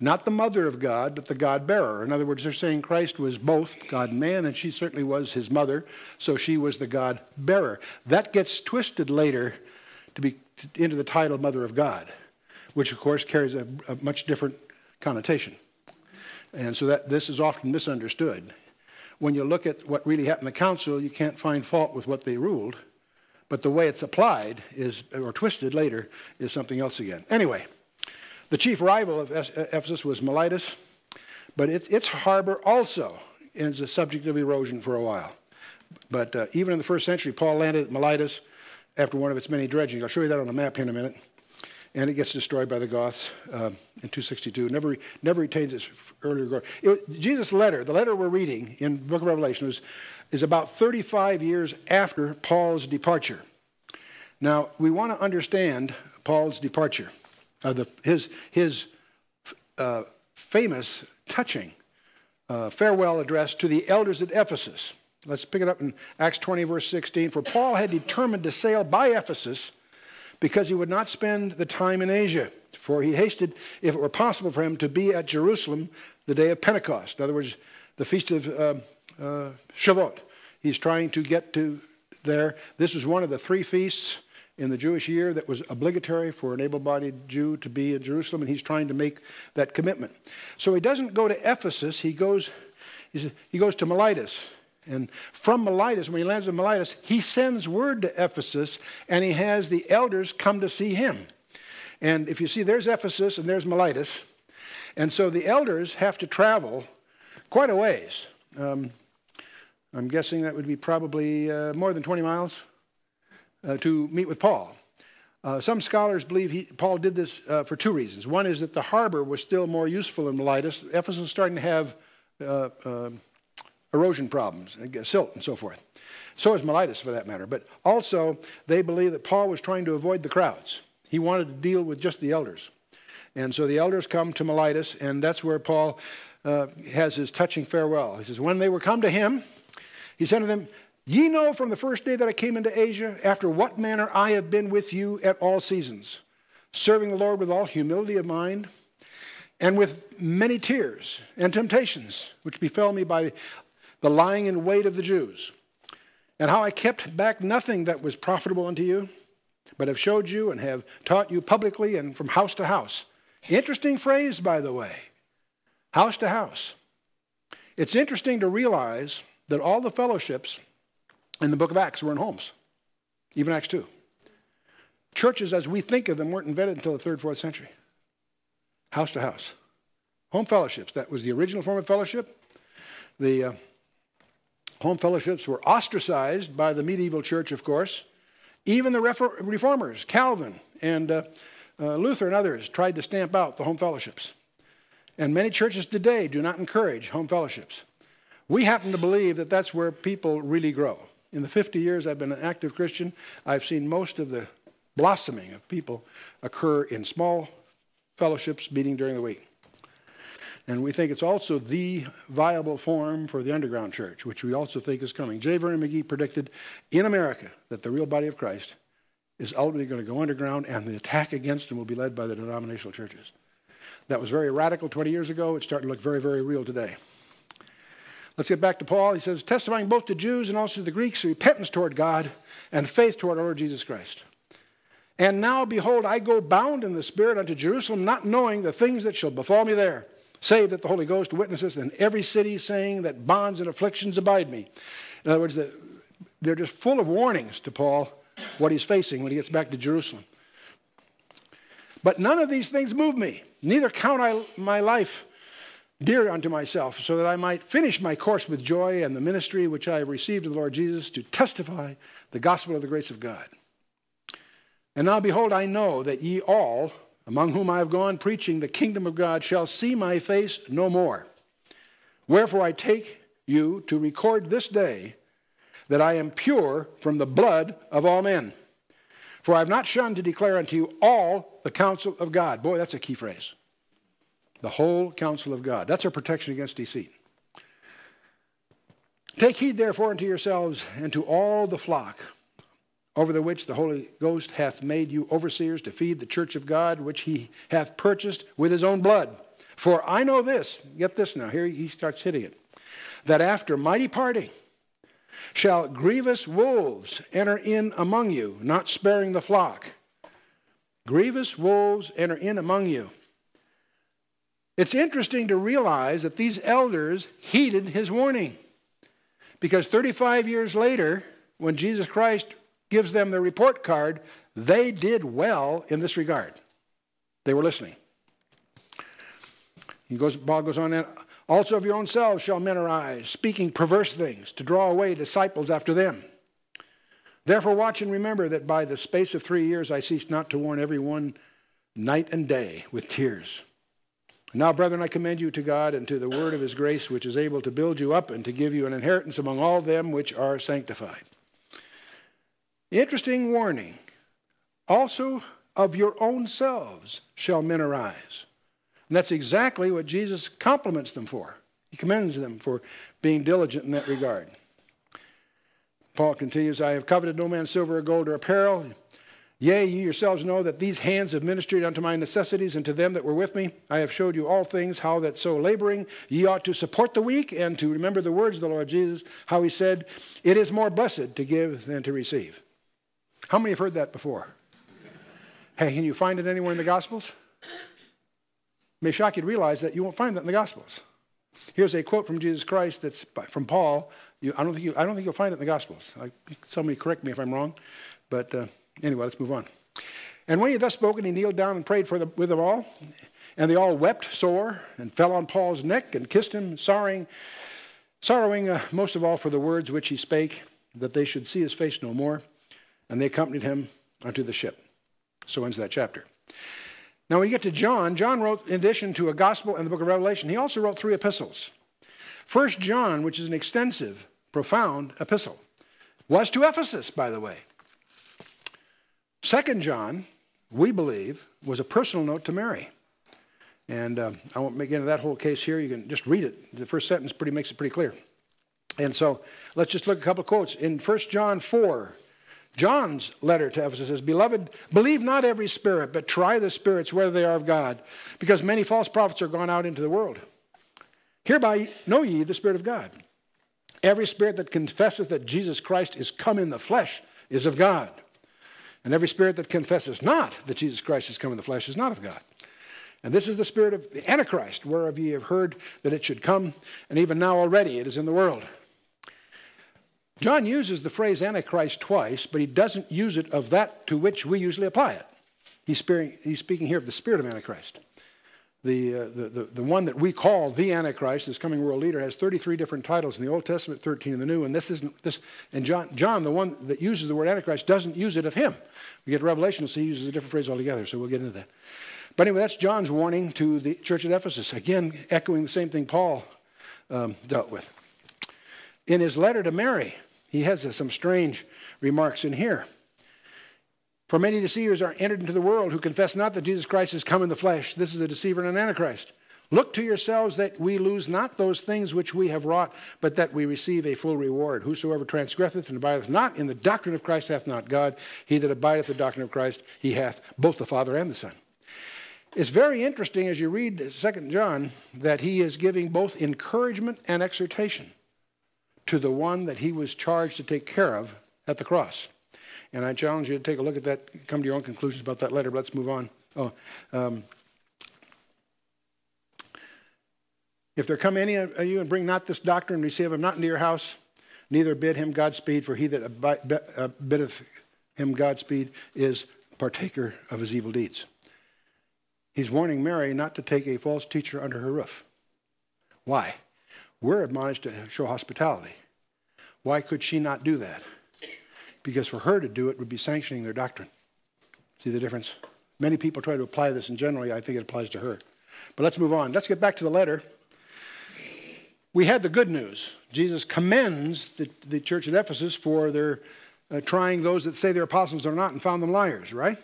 Not the mother of God, but the God bearer. In other words, they're saying Christ was both God and man, and she certainly was his mother, so she was the God bearer. That gets twisted later to be into the title Mother of God, which of course carries a, a much different connotation. And so that this is often misunderstood when you look at what really happened in the council, you can't find fault with what they ruled. But the way it's applied is, or twisted later, is something else again. Anyway, The chief rival of Ephesus was Miletus, but its, its harbor also is a subject of erosion for a while. But uh, even in the first century, Paul landed at Miletus after one of its many dredgings. I'll show you that on a map here in a minute. And it gets destroyed by the Goths uh, in 262. Never, never retains its earlier glory. It, Jesus' letter, the letter we're reading in the book of Revelation, was, is about 35 years after Paul's departure. Now, we want to understand Paul's departure, uh, the, his, his uh, famous, touching uh, farewell address to the elders at Ephesus. Let's pick it up in Acts 20, verse 16. For Paul had determined to sail by Ephesus because he would not spend the time in Asia, for he hasted, if it were possible for him, to be at Jerusalem the day of Pentecost. In other words, the feast of uh, uh, Shavuot. He's trying to get to there. This was one of the three feasts in the Jewish year that was obligatory for an able bodied Jew to be in Jerusalem, and he's trying to make that commitment. So he doesn't go to Ephesus, he goes, he goes to Miletus. And from Miletus, when he lands in Miletus, he sends word to Ephesus and he has the elders come to see him. And if you see, there's Ephesus and there's Miletus. And so the elders have to travel quite a ways. Um, I'm guessing that would be probably uh, more than 20 miles uh, to meet with Paul. Uh, some scholars believe he, Paul did this uh, for two reasons. One is that the harbor was still more useful in Miletus. Ephesus was starting to have uh, uh, erosion problems, silt and so forth. So is Miletus for that matter. But also, they believe that Paul was trying to avoid the crowds. He wanted to deal with just the elders. And so the elders come to Miletus, and that's where Paul uh, has his touching farewell. He says, When they were come to him, he said to them, Ye know from the first day that I came into Asia, after what manner I have been with you at all seasons, serving the Lord with all humility of mind, and with many tears and temptations, which befell me by the lying in wait of the Jews, and how I kept back nothing that was profitable unto you, but have showed you and have taught you publicly and from house to house. Interesting phrase, by the way house to house. It's interesting to realize that all the fellowships in the book of Acts were in homes, even Acts 2. Churches, as we think of them, weren't invented until the third, fourth century. House to house. Home fellowships, that was the original form of fellowship. The uh, Home fellowships were ostracized by the medieval church, of course. Even the reformers, Calvin and uh, uh, Luther and others, tried to stamp out the home fellowships. And many churches today do not encourage home fellowships. We happen to believe that that's where people really grow. In the 50 years I've been an active Christian, I've seen most of the blossoming of people occur in small fellowships meeting during the week. And we think it's also the viable form for the underground church, which we also think is coming. J. Vernon McGee predicted in America that the real body of Christ is ultimately going to go underground, and the attack against them will be led by the denominational churches. That was very radical 20 years ago. It's starting to look very, very real today. Let's get back to Paul. He says, testifying both to Jews and also to the Greeks, repentance toward God and faith toward our Lord Jesus Christ. And now, behold, I go bound in the Spirit unto Jerusalem, not knowing the things that shall befall me there save that the Holy Ghost witnesses in every city, saying that bonds and afflictions abide me. In other words, they're just full of warnings to Paul what he's facing when he gets back to Jerusalem. But none of these things move me, neither count I my life dear unto myself, so that I might finish my course with joy and the ministry which I have received of the Lord Jesus to testify the gospel of the grace of God. And now, behold, I know that ye all, among whom I have gone preaching the kingdom of God, shall see my face no more. Wherefore I take you to record this day that I am pure from the blood of all men. For I have not shunned to declare unto you all the counsel of God. Boy, that's a key phrase. The whole counsel of God. That's our protection against deceit. Take heed, therefore, unto yourselves and to all the flock over the which the Holy Ghost hath made you overseers to feed the church of God, which he hath purchased with his own blood. For I know this, get this now, here he starts hitting it, that after mighty parting shall grievous wolves enter in among you, not sparing the flock. Grievous wolves enter in among you. It's interesting to realize that these elders heeded his warning. Because 35 years later, when Jesus Christ gives them the report card, they did well in this regard. They were listening. He goes, Paul goes on, also of your own selves shall men arise, speaking perverse things, to draw away disciples after them. Therefore, watch and remember that by the space of three years I ceased not to warn every one night and day with tears. Now, brethren, I commend you to God and to the word of his grace, which is able to build you up and to give you an inheritance among all them which are sanctified. Interesting warning. Also, of your own selves shall men arise. And that's exactly what Jesus compliments them for. He commends them for being diligent in that regard. Paul continues, I have coveted no man's silver or gold or apparel. Yea, ye yourselves know that these hands have ministered unto my necessities, and to them that were with me I have showed you all things, how that so laboring ye ought to support the weak, and to remember the words of the Lord Jesus, how he said, It is more blessed to give than to receive. How many have heard that before? Hey, can you find it anywhere in the Gospels? It may shock you to realize that you won't find that in the Gospels. Here's a quote from Jesus Christ that's from Paul. You, I, don't think you, I don't think you'll find it in the Gospels. I, somebody correct me if I'm wrong. But uh, anyway, let's move on. And when he had thus spoken, he kneeled down and prayed for them, with them all. And they all wept sore and fell on Paul's neck and kissed him, sorrowing, sorrowing uh, most of all for the words which he spake, that they should see his face no more. And they accompanied him unto the ship. So ends that chapter. Now, when you get to John, John wrote, in addition to a gospel and the book of Revelation, he also wrote three epistles. First John, which is an extensive, profound epistle, was to Ephesus, by the way. Second John, we believe, was a personal note to Mary. And uh, I won't get into that whole case here. You can just read it. The first sentence pretty makes it pretty clear. And so let's just look at a couple of quotes. In 1 John 4, John's letter to Ephesus says, Beloved, believe not every spirit, but try the spirits whether they are of God, because many false prophets are gone out into the world. Hereby know ye the Spirit of God. Every spirit that confesseth that Jesus Christ is come in the flesh is of God. And every spirit that confesses not that Jesus Christ is come in the flesh is not of God. And this is the spirit of the Antichrist, whereof ye have heard that it should come, and even now already it is in the world. John uses the phrase Antichrist twice, but he doesn't use it of that to which we usually apply it. He's, speaking, here of the spirit of Antichrist. The, uh, the, the, the, one that we call the Antichrist, this coming world leader, has 33 different titles in the Old Testament, 13 in the New. And this isn't this. And John, John, the one that uses the word Antichrist, doesn't use it of him. We get Revelation, so he uses a different phrase altogether. So we'll get into that. But anyway, that's John's warning to the church at Ephesus. Again, echoing the same thing Paul um, dealt with. In his letter to Mary, he has uh, some strange remarks in here. For many deceivers are entered into the world who confess not that Jesus Christ has come in the flesh. This is a deceiver and an antichrist. Look to yourselves that we lose not those things which we have wrought, but that we receive a full reward. Whosoever transgresseth and abideth not in the doctrine of Christ hath not God. He that abideth the doctrine of Christ, he hath both the Father and the Son. It's very interesting as you read 2 John that he is giving both encouragement and exhortation to the one that he was charged to take care of at the cross. And I challenge you to take a look at that, come to your own conclusions about that letter. But let's move on. Oh, um, if there come any of you and bring not this doctrine, and receive him not into your house, neither bid him Godspeed, for he that uh, biddeth him Godspeed is partaker of his evil deeds. He's warning Mary not to take a false teacher under her roof. Why? We're admonished to show hospitality. Why could she not do that? Because for her to do it would be sanctioning their doctrine. See the difference? Many people try to apply this, and generally I think it applies to her. But let's move on. Let's get back to the letter. We had the good news. Jesus commends the, the church at Ephesus for their uh, trying those that say they're apostles or not and found them liars, right?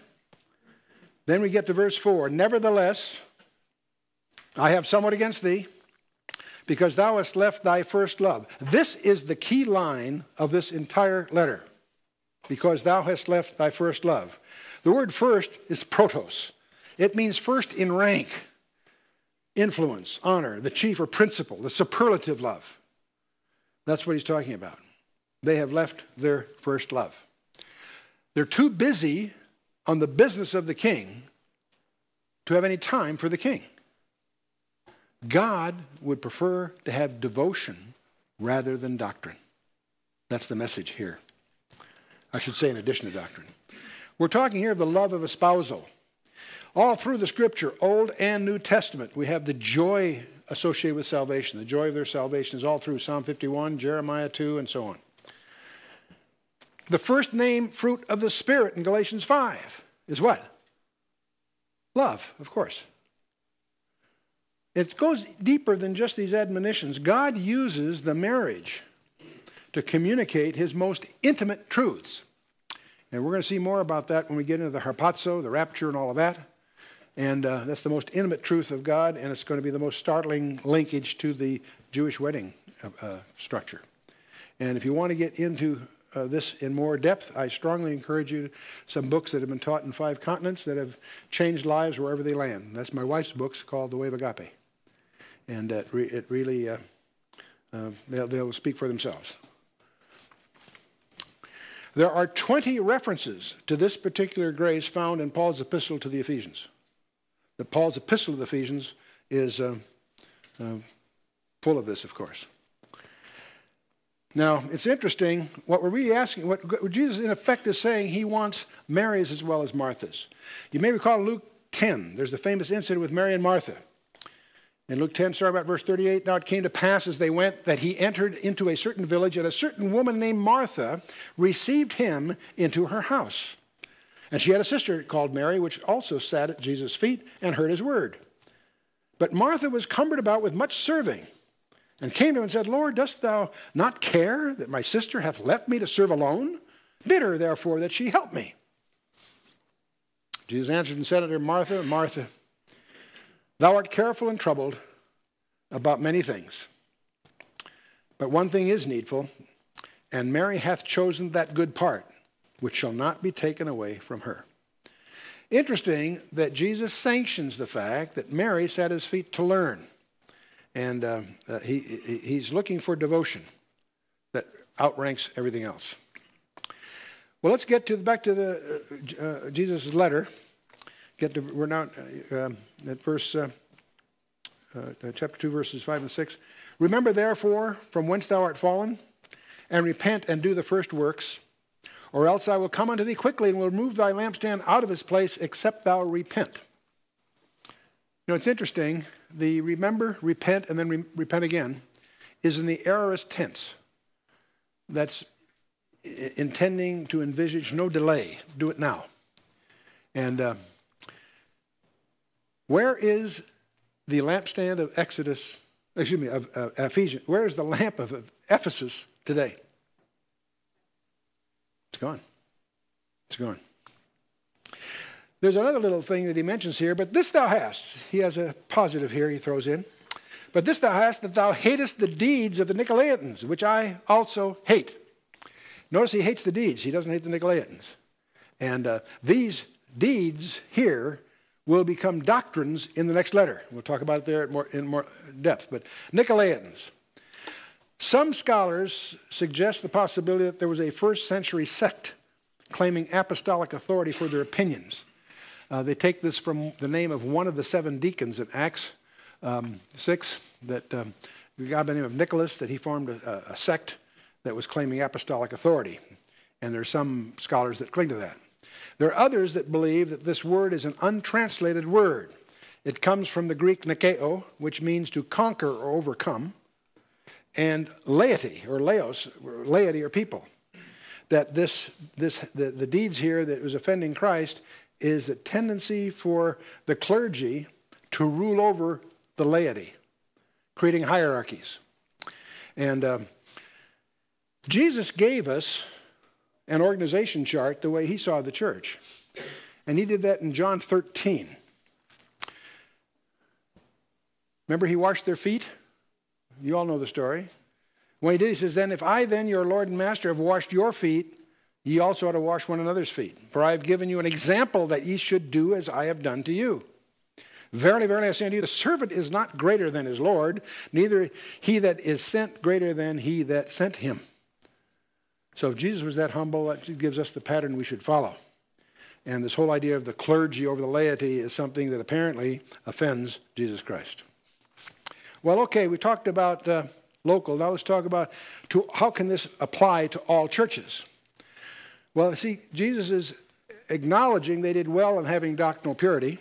Then we get to verse 4 Nevertheless, I have somewhat against thee because thou hast left thy first love. This is the key line of this entire letter. Because thou hast left thy first love. The word first is protos. It means first in rank, influence, honor, the chief or principal, the superlative love. That's what he's talking about. They have left their first love. They're too busy on the business of the king to have any time for the king. God would prefer to have devotion rather than doctrine. That's the message here. I should say, in addition to doctrine. We're talking here of the love of espousal. All through the scripture, Old and New Testament, we have the joy associated with salvation. The joy of their salvation is all through Psalm 51, Jeremiah 2, and so on. The first name fruit of the Spirit in Galatians 5 is what? Love, of course. It goes deeper than just these admonitions. God uses the marriage to communicate his most intimate truths. And we're going to see more about that when we get into the harpazo, the rapture, and all of that. And uh, that's the most intimate truth of God, and it's going to be the most startling linkage to the Jewish wedding uh, uh structure. And if you want to get into uh, this in more depth, I strongly encourage you some books that have been taught in five continents that have changed lives wherever they land. That's my wife's books called The Way of Agape. And it, re it really, uh, uh, they'll, they'll speak for themselves. There are 20 references to this particular grace found in Paul's epistle to the Ephesians that Paul's epistle to the Ephesians is uh, uh, full of this, of course. Now, it's interesting. What we're really asking, what Jesus in effect is saying, he wants Mary's as well as Martha's. You may recall Luke 10, there's the famous incident with Mary and Martha. In Luke 10, starting about verse 38, now it came to pass as they went that he entered into a certain village, and a certain woman named Martha received him into her house. And she had a sister called Mary, which also sat at Jesus' feet and heard his word. But Martha was cumbered about with much serving, and came to him and said, Lord, dost thou not care that my sister hath left me to serve alone? Bid her, therefore, that she help me. Jesus answered and said unto her, Martha, Martha, thou art careful and troubled about many things. But one thing is needful, and Mary hath chosen that good part which shall not be taken away from her. Interesting that Jesus sanctions the fact that Mary sat at his feet to learn. And uh, uh, he, he's looking for devotion that outranks everything else. Well, let's get to back to the uh, uh Jesus' letter. Get to we're now uh, um, at verse uh, chapter two, verses five and six. Remember therefore from whence thou art fallen, and repent and do the first works or else I will come unto thee quickly and will remove thy lampstand out of his place, except thou repent. You know, it's interesting. The remember, repent, and then re repent again is in the aorist tense. That's intending to envisage no delay. Do it now. And uh, where is the lampstand of Exodus, excuse me, of uh, Ephesians? Where is the lamp of Ephesus today? It's gone. It's gone. There's another little thing that he mentions here, but this thou hast. He has a positive here he throws in. But this thou hast, that thou hatest the deeds of the Nicolaitans, which I also hate. Notice he hates the deeds, he doesn't hate the Nicolaitans. And uh, these deeds here will become doctrines in the next letter. We'll talk about it there more, in more depth. But Nicolaitans, some scholars suggest the possibility that there was a first century sect claiming apostolic authority for their opinions. Uh, they take this from the name of one of the seven deacons in Acts um, 6, that um, a guy by the name of Nicholas, that he formed a, a sect that was claiming apostolic authority. And there are some scholars that cling to that. There are others that believe that this word is an untranslated word. It comes from the Greek nikeo, which means to conquer or overcome and laity or laos, laity or people. That this, this the, the deeds here that was offending Christ is a tendency for the clergy to rule over the laity, creating hierarchies. And uh, Jesus gave us an organization chart the way he saw the church. And he did that in John 13. Remember, he washed their feet? You all know the story. When he did, he says, Then if I, then, your Lord and Master, have washed your feet, ye also ought to wash one another's feet. For I have given you an example that ye should do as I have done to you. Verily, verily, I say unto you, the servant is not greater than his Lord, neither he that is sent greater than he that sent him. So if Jesus was that humble, that gives us the pattern we should follow. And this whole idea of the clergy over the laity is something that apparently offends Jesus Christ. Well, okay, we talked about uh, local. Now let's talk about to, how can this apply to all churches? Well, see, Jesus is acknowledging they did well in having doctrinal purity,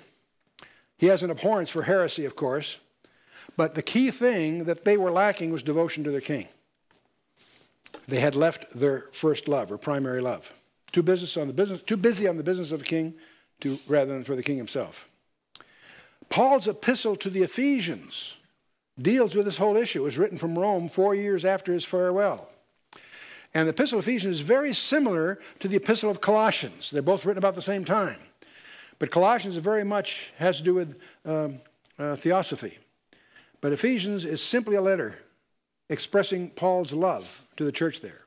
He has an abhorrence for heresy, of course, but the key thing that they were lacking was devotion to their king. They had left their first love or primary love. Too, business on the business, too busy on the business of a king to, rather than for the king himself. Paul's epistle to the Ephesians deals with this whole issue. It was written from Rome four years after his farewell. And the epistle of Ephesians is very similar to the epistle of Colossians. They're both written about the same time. But Colossians very much has to do with um, uh, theosophy. But Ephesians is simply a letter expressing Paul's love to the church there.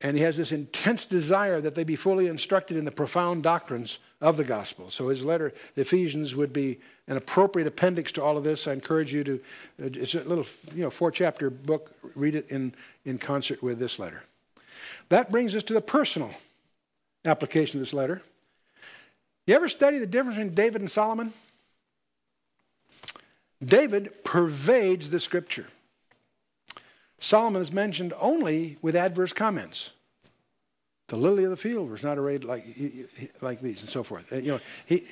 And he has this intense desire that they be fully instructed in the profound doctrines of the gospel. So his letter, the Ephesians, would be an appropriate appendix to all of this. I encourage you to, uh, it's a little, you know, four chapter book. Read it in, in concert with this letter. That brings us to the personal application of this letter. You ever study the difference between David and Solomon? David pervades the scripture. Solomon is mentioned only with adverse comments. The lily of the field was not arrayed like, like these, and so forth. Uh, you know, he,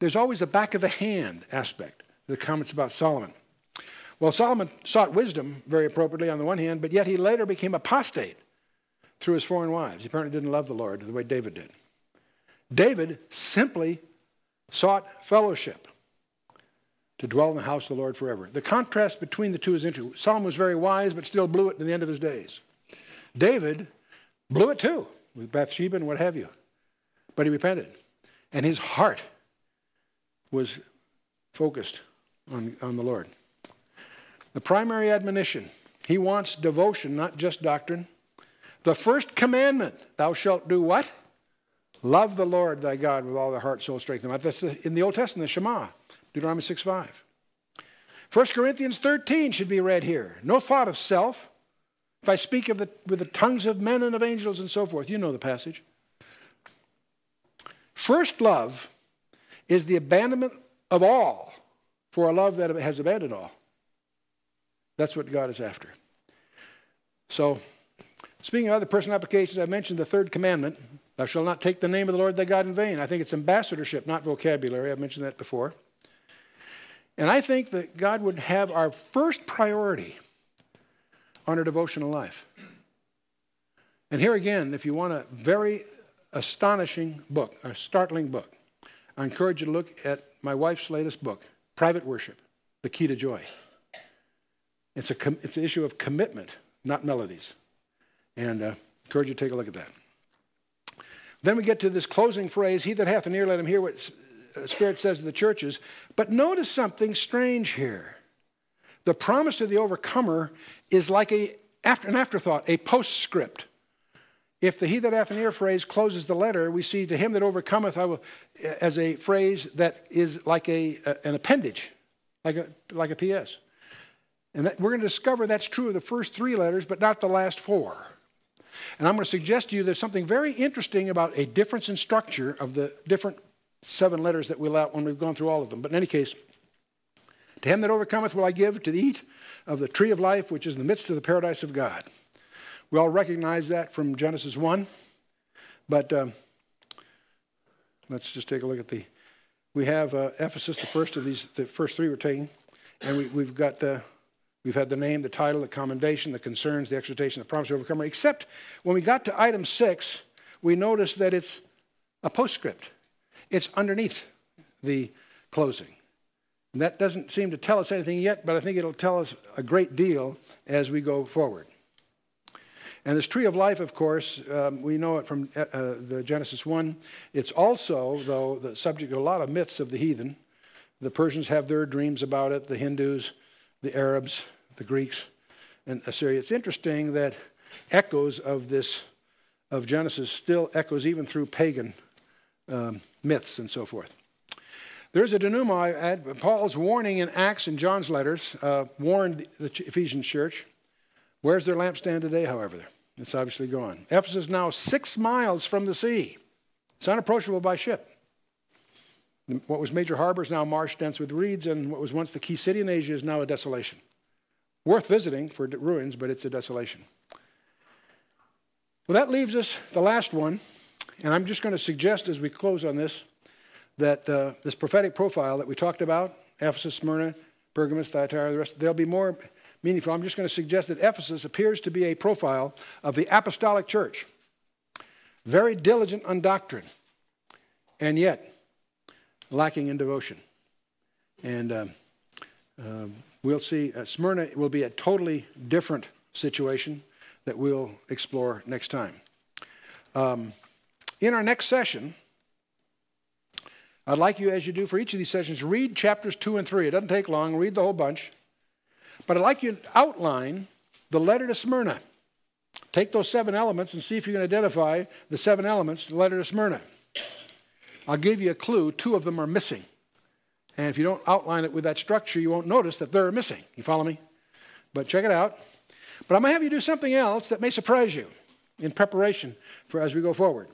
there's always a back of the hand aspect to the comments about Solomon. Well, Solomon sought wisdom very appropriately on the one hand, but yet he later became apostate through his foreign wives. He apparently didn't love the Lord the way David did. David simply sought fellowship to dwell in the house of the Lord forever. The contrast between the two is interesting. Solomon was very wise, but still blew it in the end of his days. David blew it too, with Bathsheba and what have you. But he repented. And his heart was focused on, on the Lord. The primary admonition he wants devotion, not just doctrine. The first commandment, thou shalt do what? Love the Lord thy God with all thy heart, soul, strength, and mind. That's in the Old Testament, the Shema. Deuteronomy 6 5. 1 Corinthians 13 should be read here. No thought of self. If I speak of the, with the tongues of men and of angels and so forth, you know the passage. First love is the abandonment of all for a love that has abandoned all. That's what God is after. So, speaking of other personal applications, I mentioned the third commandment Thou shalt not take the name of the Lord thy God in vain. I think it's ambassadorship, not vocabulary. I've mentioned that before. And I think that God would have our first priority on our devotional life. And here again, if you want a very astonishing book, a startling book, I encourage you to look at my wife's latest book, Private Worship The Key to Joy. It's, a it's an issue of commitment, not melodies. And uh, encourage you to take a look at that. Then we get to this closing phrase He that hath an ear, let him hear what Uh, Spirit says to the churches. But notice something strange here. The promise to the overcomer is like a, after, an afterthought, a postscript. If the he that hath an ear phrase closes the letter, we see to him that overcometh I will, uh, as a phrase that is like a, uh, an appendage, like a, like a PS. And that, we're going to discover that's true of the first three letters, but not the last four. And I'm going to suggest to you there's something very interesting about a difference in structure of the different seven letters that we'll out when we've gone through all of them. But in any case, to him that overcometh will I give to eat of the tree of life, which is in the midst of the paradise of God. We all recognize that from Genesis 1. But um, let's just take a look at the. We have uh, Ephesus, the first of these, the first three we're taking. And we, have got the, we've had the name, the title, the commendation, the concerns, the exhortation, the promise of overcomer. Except when we got to item six, we noticed that it's a postscript. It's underneath the closing. And that doesn't seem to tell us anything yet, but I think it'll tell us a great deal as we go forward. And this tree of life, of course, um, we know it from uh, uh, the Genesis 1. It's also, though, the subject of a lot of myths of the heathen. The Persians have their dreams about it, the Hindus, the Arabs, the Greeks, and Assyria. It's interesting that echoes of this, of Genesis, still echoes even through pagan um, myths and so forth. There's a denouement. Paul's warning in Acts and John's letters uh, warned the Ephesian church. Where's their lampstand today, however? It's obviously gone. Ephesus is now six miles from the sea. It's unapproachable by ship. What was major harbor is now marsh dense with reeds, and what was once the key city in Asia is now a desolation. Worth visiting for ruins, but it's a desolation. Well, that leaves us the last one, and I'm just going to suggest as we close on this that uh, this prophetic profile that we talked about, Ephesus, Smyrna, Pergamos, Thyatira, the rest, they'll be more meaningful. I'm just going to suggest that Ephesus appears to be a profile of the apostolic church. Very diligent on doctrine, and yet lacking in devotion. And um, um, we'll see, uh, Smyrna will be a totally different situation that we'll explore next time. Um, in our next session, I'd like you, as you do for each of these sessions, read chapters two and three. It doesn't take long, read the whole bunch. But I'd like you to outline the letter to Smyrna. Take those seven elements and see if you can identify the seven elements, the letter to Smyrna. I'll give you a clue. Two of them are missing. And if you don't outline it with that structure, you won't notice that they're missing. You follow me? But check it out. But I'm going to have you do something else that may surprise you in preparation for as we go forward.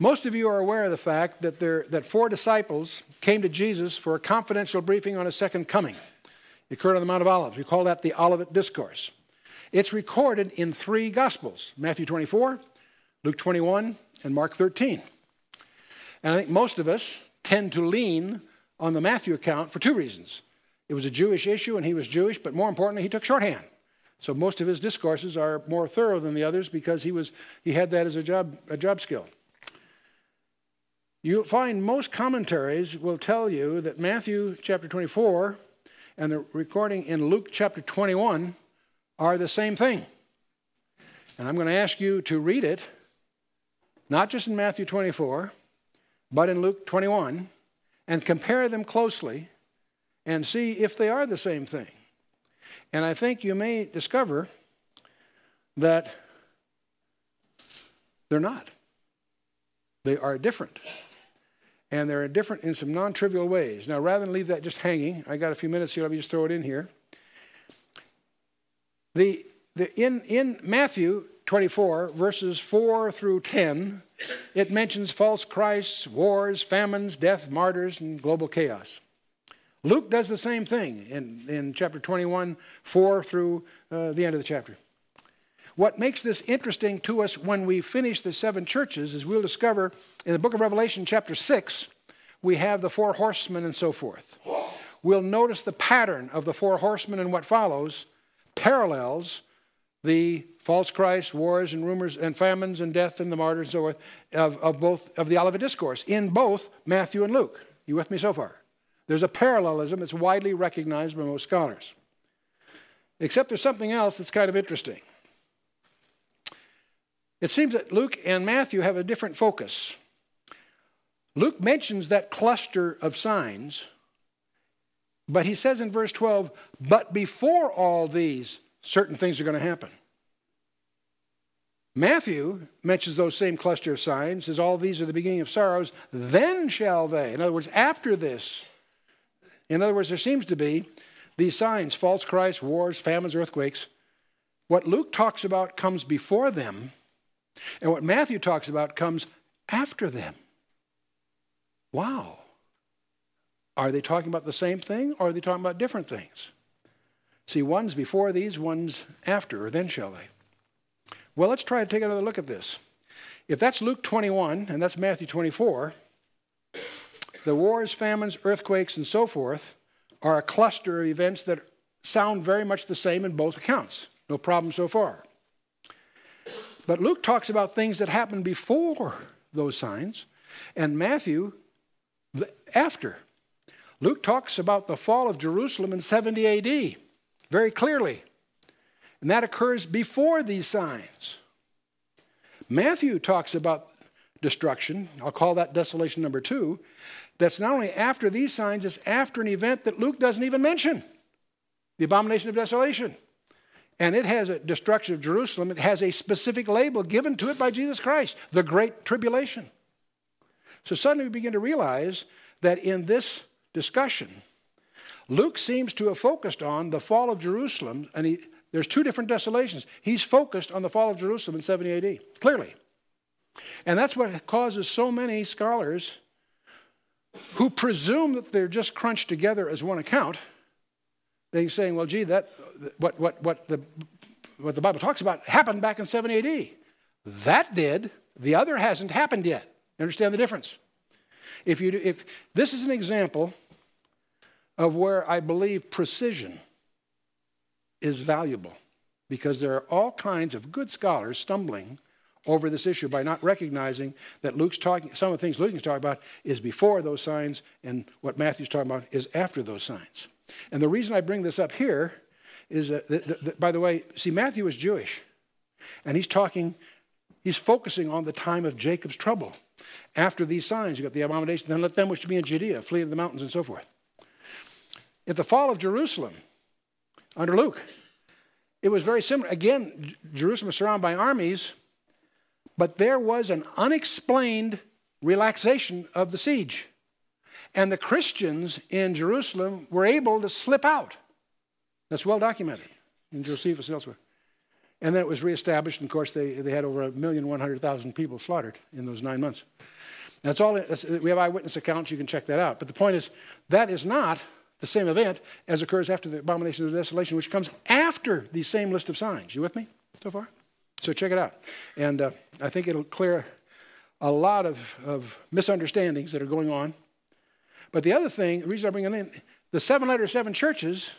Most of you are aware of the fact that, there, that four disciples came to Jesus for a confidential briefing on his second coming. It occurred on the Mount of Olives. We call that the Olivet Discourse. It's recorded in three Gospels Matthew 24, Luke 21, and Mark 13. And I think most of us tend to lean on the Matthew account for two reasons. It was a Jewish issue and he was Jewish, but more importantly, he took shorthand. So most of his discourses are more thorough than the others because he, was, he had that as a job, a job skill. You'll find most commentaries will tell you that Matthew chapter 24 and the recording in Luke chapter 21 are the same thing. And I'm going to ask you to read it, not just in Matthew 24, but in Luke 21, and compare them closely and see if they are the same thing. And I think you may discover that they're not. They are different and they're different in some non trivial ways. Now, rather than leave that just hanging, I got a few minutes here, let me just throw it in here. The, the, in, in Matthew 24, verses 4 through 10, it mentions false Christs, wars, famines, death, martyrs, and global chaos. Luke does the same thing in, in chapter 21, 4 through uh, the end of the chapter. What makes this interesting to us when we finish the seven churches is we'll discover in the book of Revelation, chapter 6, we have the four horsemen and so forth. We'll notice the pattern of the four horsemen and what follows parallels the false Christ, wars and rumors and famines and death and the martyrs and so forth of, of both of the Olivet Discourse in both Matthew and Luke. You with me so far? There's a parallelism that's widely recognized by most scholars. Except there's something else that's kind of interesting. It seems that Luke and Matthew have a different focus. Luke mentions that cluster of signs, but he says in verse 12, but before all these, certain things are going to happen. Matthew mentions those same cluster of signs, says all these are the beginning of sorrows, then shall they. In other words, after this, in other words, there seems to be these signs false Christ, wars, famines, earthquakes. What Luke talks about comes before them, and what Matthew talks about comes after them. Wow. Are they talking about the same thing or are they talking about different things? See, one's before these, one's after, or then shall they? Well, let's try to take another look at this. If that's Luke 21 and that's Matthew 24, the wars, famines, earthquakes, and so forth are a cluster of events that sound very much the same in both accounts. No problem so far. But Luke talks about things that happened before those signs, and Matthew after. Luke talks about the fall of Jerusalem in 70 AD very clearly, and that occurs before these signs. Matthew talks about destruction, I'll call that desolation number two, that's not only after these signs, it's after an event that Luke doesn't even mention the abomination of desolation. And it has a destruction of Jerusalem. It has a specific label given to it by Jesus Christ, the Great Tribulation. So suddenly we begin to realize that in this discussion, Luke seems to have focused on the fall of Jerusalem, and he, there's two different desolations. He's focused on the fall of Jerusalem in 70 AD, clearly. And that's what causes so many scholars who presume that they're just crunched together as one account they're saying, well, gee, that, what, what, what, the, what the Bible talks about happened back in 70 AD. That did. The other hasn't happened yet. You understand the difference? if you do, if this is an example of where I believe precision is valuable because there are all kinds of good scholars stumbling over this issue by not recognizing that Luke's talking, some of the things Luke is talking about is before those signs, and what Matthew's talking about is after those signs. And the reason I bring this up here is that, that, that by the way, see, Matthew is Jewish, and he's talking, he's focusing on the time of Jacob's trouble. After these signs, you got the abomination, then let them which be in Judea flee to the mountains and so forth. At the fall of Jerusalem, under Luke, it was very similar. Again, Jerusalem was surrounded by armies, but there was an unexplained relaxation of the siege. And the Christians in Jerusalem were able to slip out. That's well documented in Josephus elsewhere. And then it was reestablished. And of course, they, they had over a million one hundred thousand people slaughtered in those nine months. That's all. We have eyewitness accounts. You can check that out. But the point is, that is not the same event as occurs after the abomination of desolation, which comes after the same list of signs. You with me so far? So check it out. And uh, I think it'll clear a lot of, of misunderstandings that are going on. But the other thing, the reason I bring it in, the seven letters, seven churches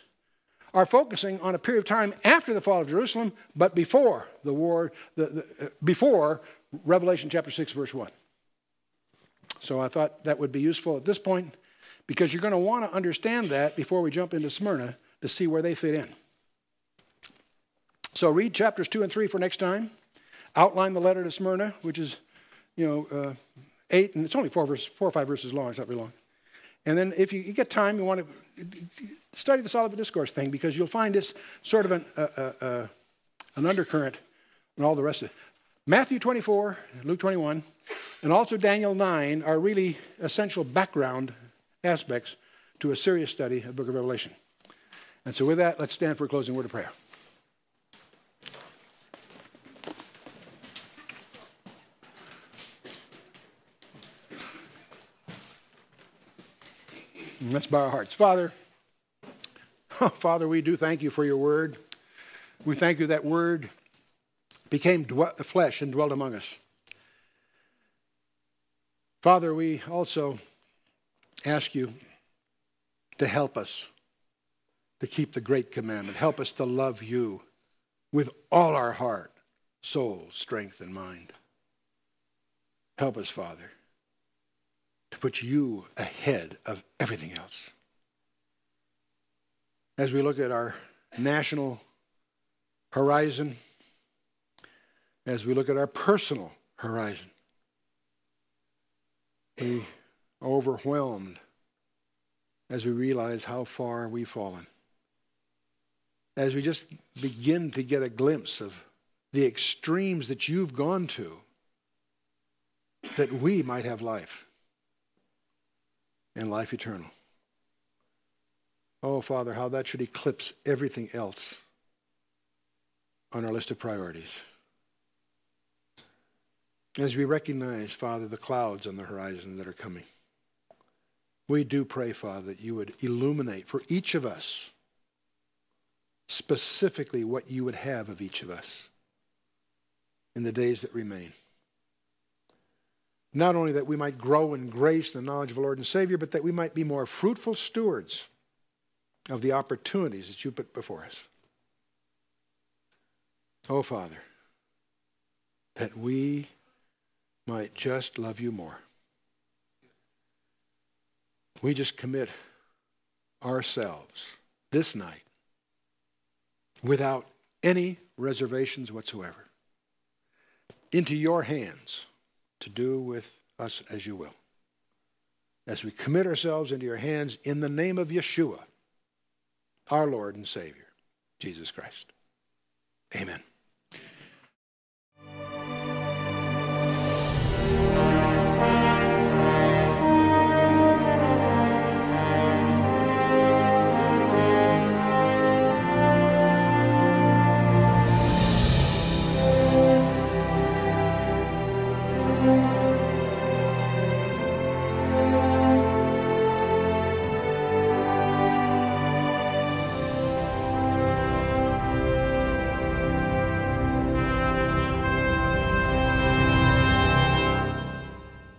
are focusing on a period of time after the fall of Jerusalem, but before the war, the, the, uh, before Revelation chapter 6, verse 1. So I thought that would be useful at this point because you're going to want to understand that before we jump into Smyrna to see where they fit in. So read chapters 2 and 3 for next time. Outline the letter to Smyrna, which is, you know, uh, 8, and it's only four, verse, four or five verses long. It's not very long. And then if you, you get time, you want to study the Olivet Discourse thing because you'll find this sort of an, uh, uh, uh, an undercurrent and all the rest of it. Matthew 24, Luke 21, and also Daniel 9 are really essential background aspects to a serious study of the book of Revelation. And so, with that, let's stand for a closing word of prayer. Let's bow our hearts. Father, oh, Father, we do thank you for your word. We thank you that word became flesh and dwelt among us. Father, we also ask you to help us to keep the great commandment. Help us to love you with all our heart, soul, strength, and mind. Help us, Father, to put you ahead of everything else. As we look at our national horizon, as we look at our personal horizon, we overwhelmed as we realize how far we've fallen. As we just begin to get a glimpse of the extremes that you've gone to, that we might have life and life eternal. Oh, Father, how that should eclipse everything else on our list of priorities. As we recognize, Father, the clouds on the horizon that are coming. We do pray, Father, that you would illuminate for each of us specifically what you would have of each of us in the days that remain. Not only that we might grow in grace and the knowledge of our Lord and Savior, but that we might be more fruitful stewards of the opportunities that you put before us. Oh, Father, that we might just love you more we just commit ourselves this night without any reservations whatsoever into your hands to do with us as you will. As we commit ourselves into your hands in the name of Yeshua, our Lord and Savior, Jesus Christ. Amen.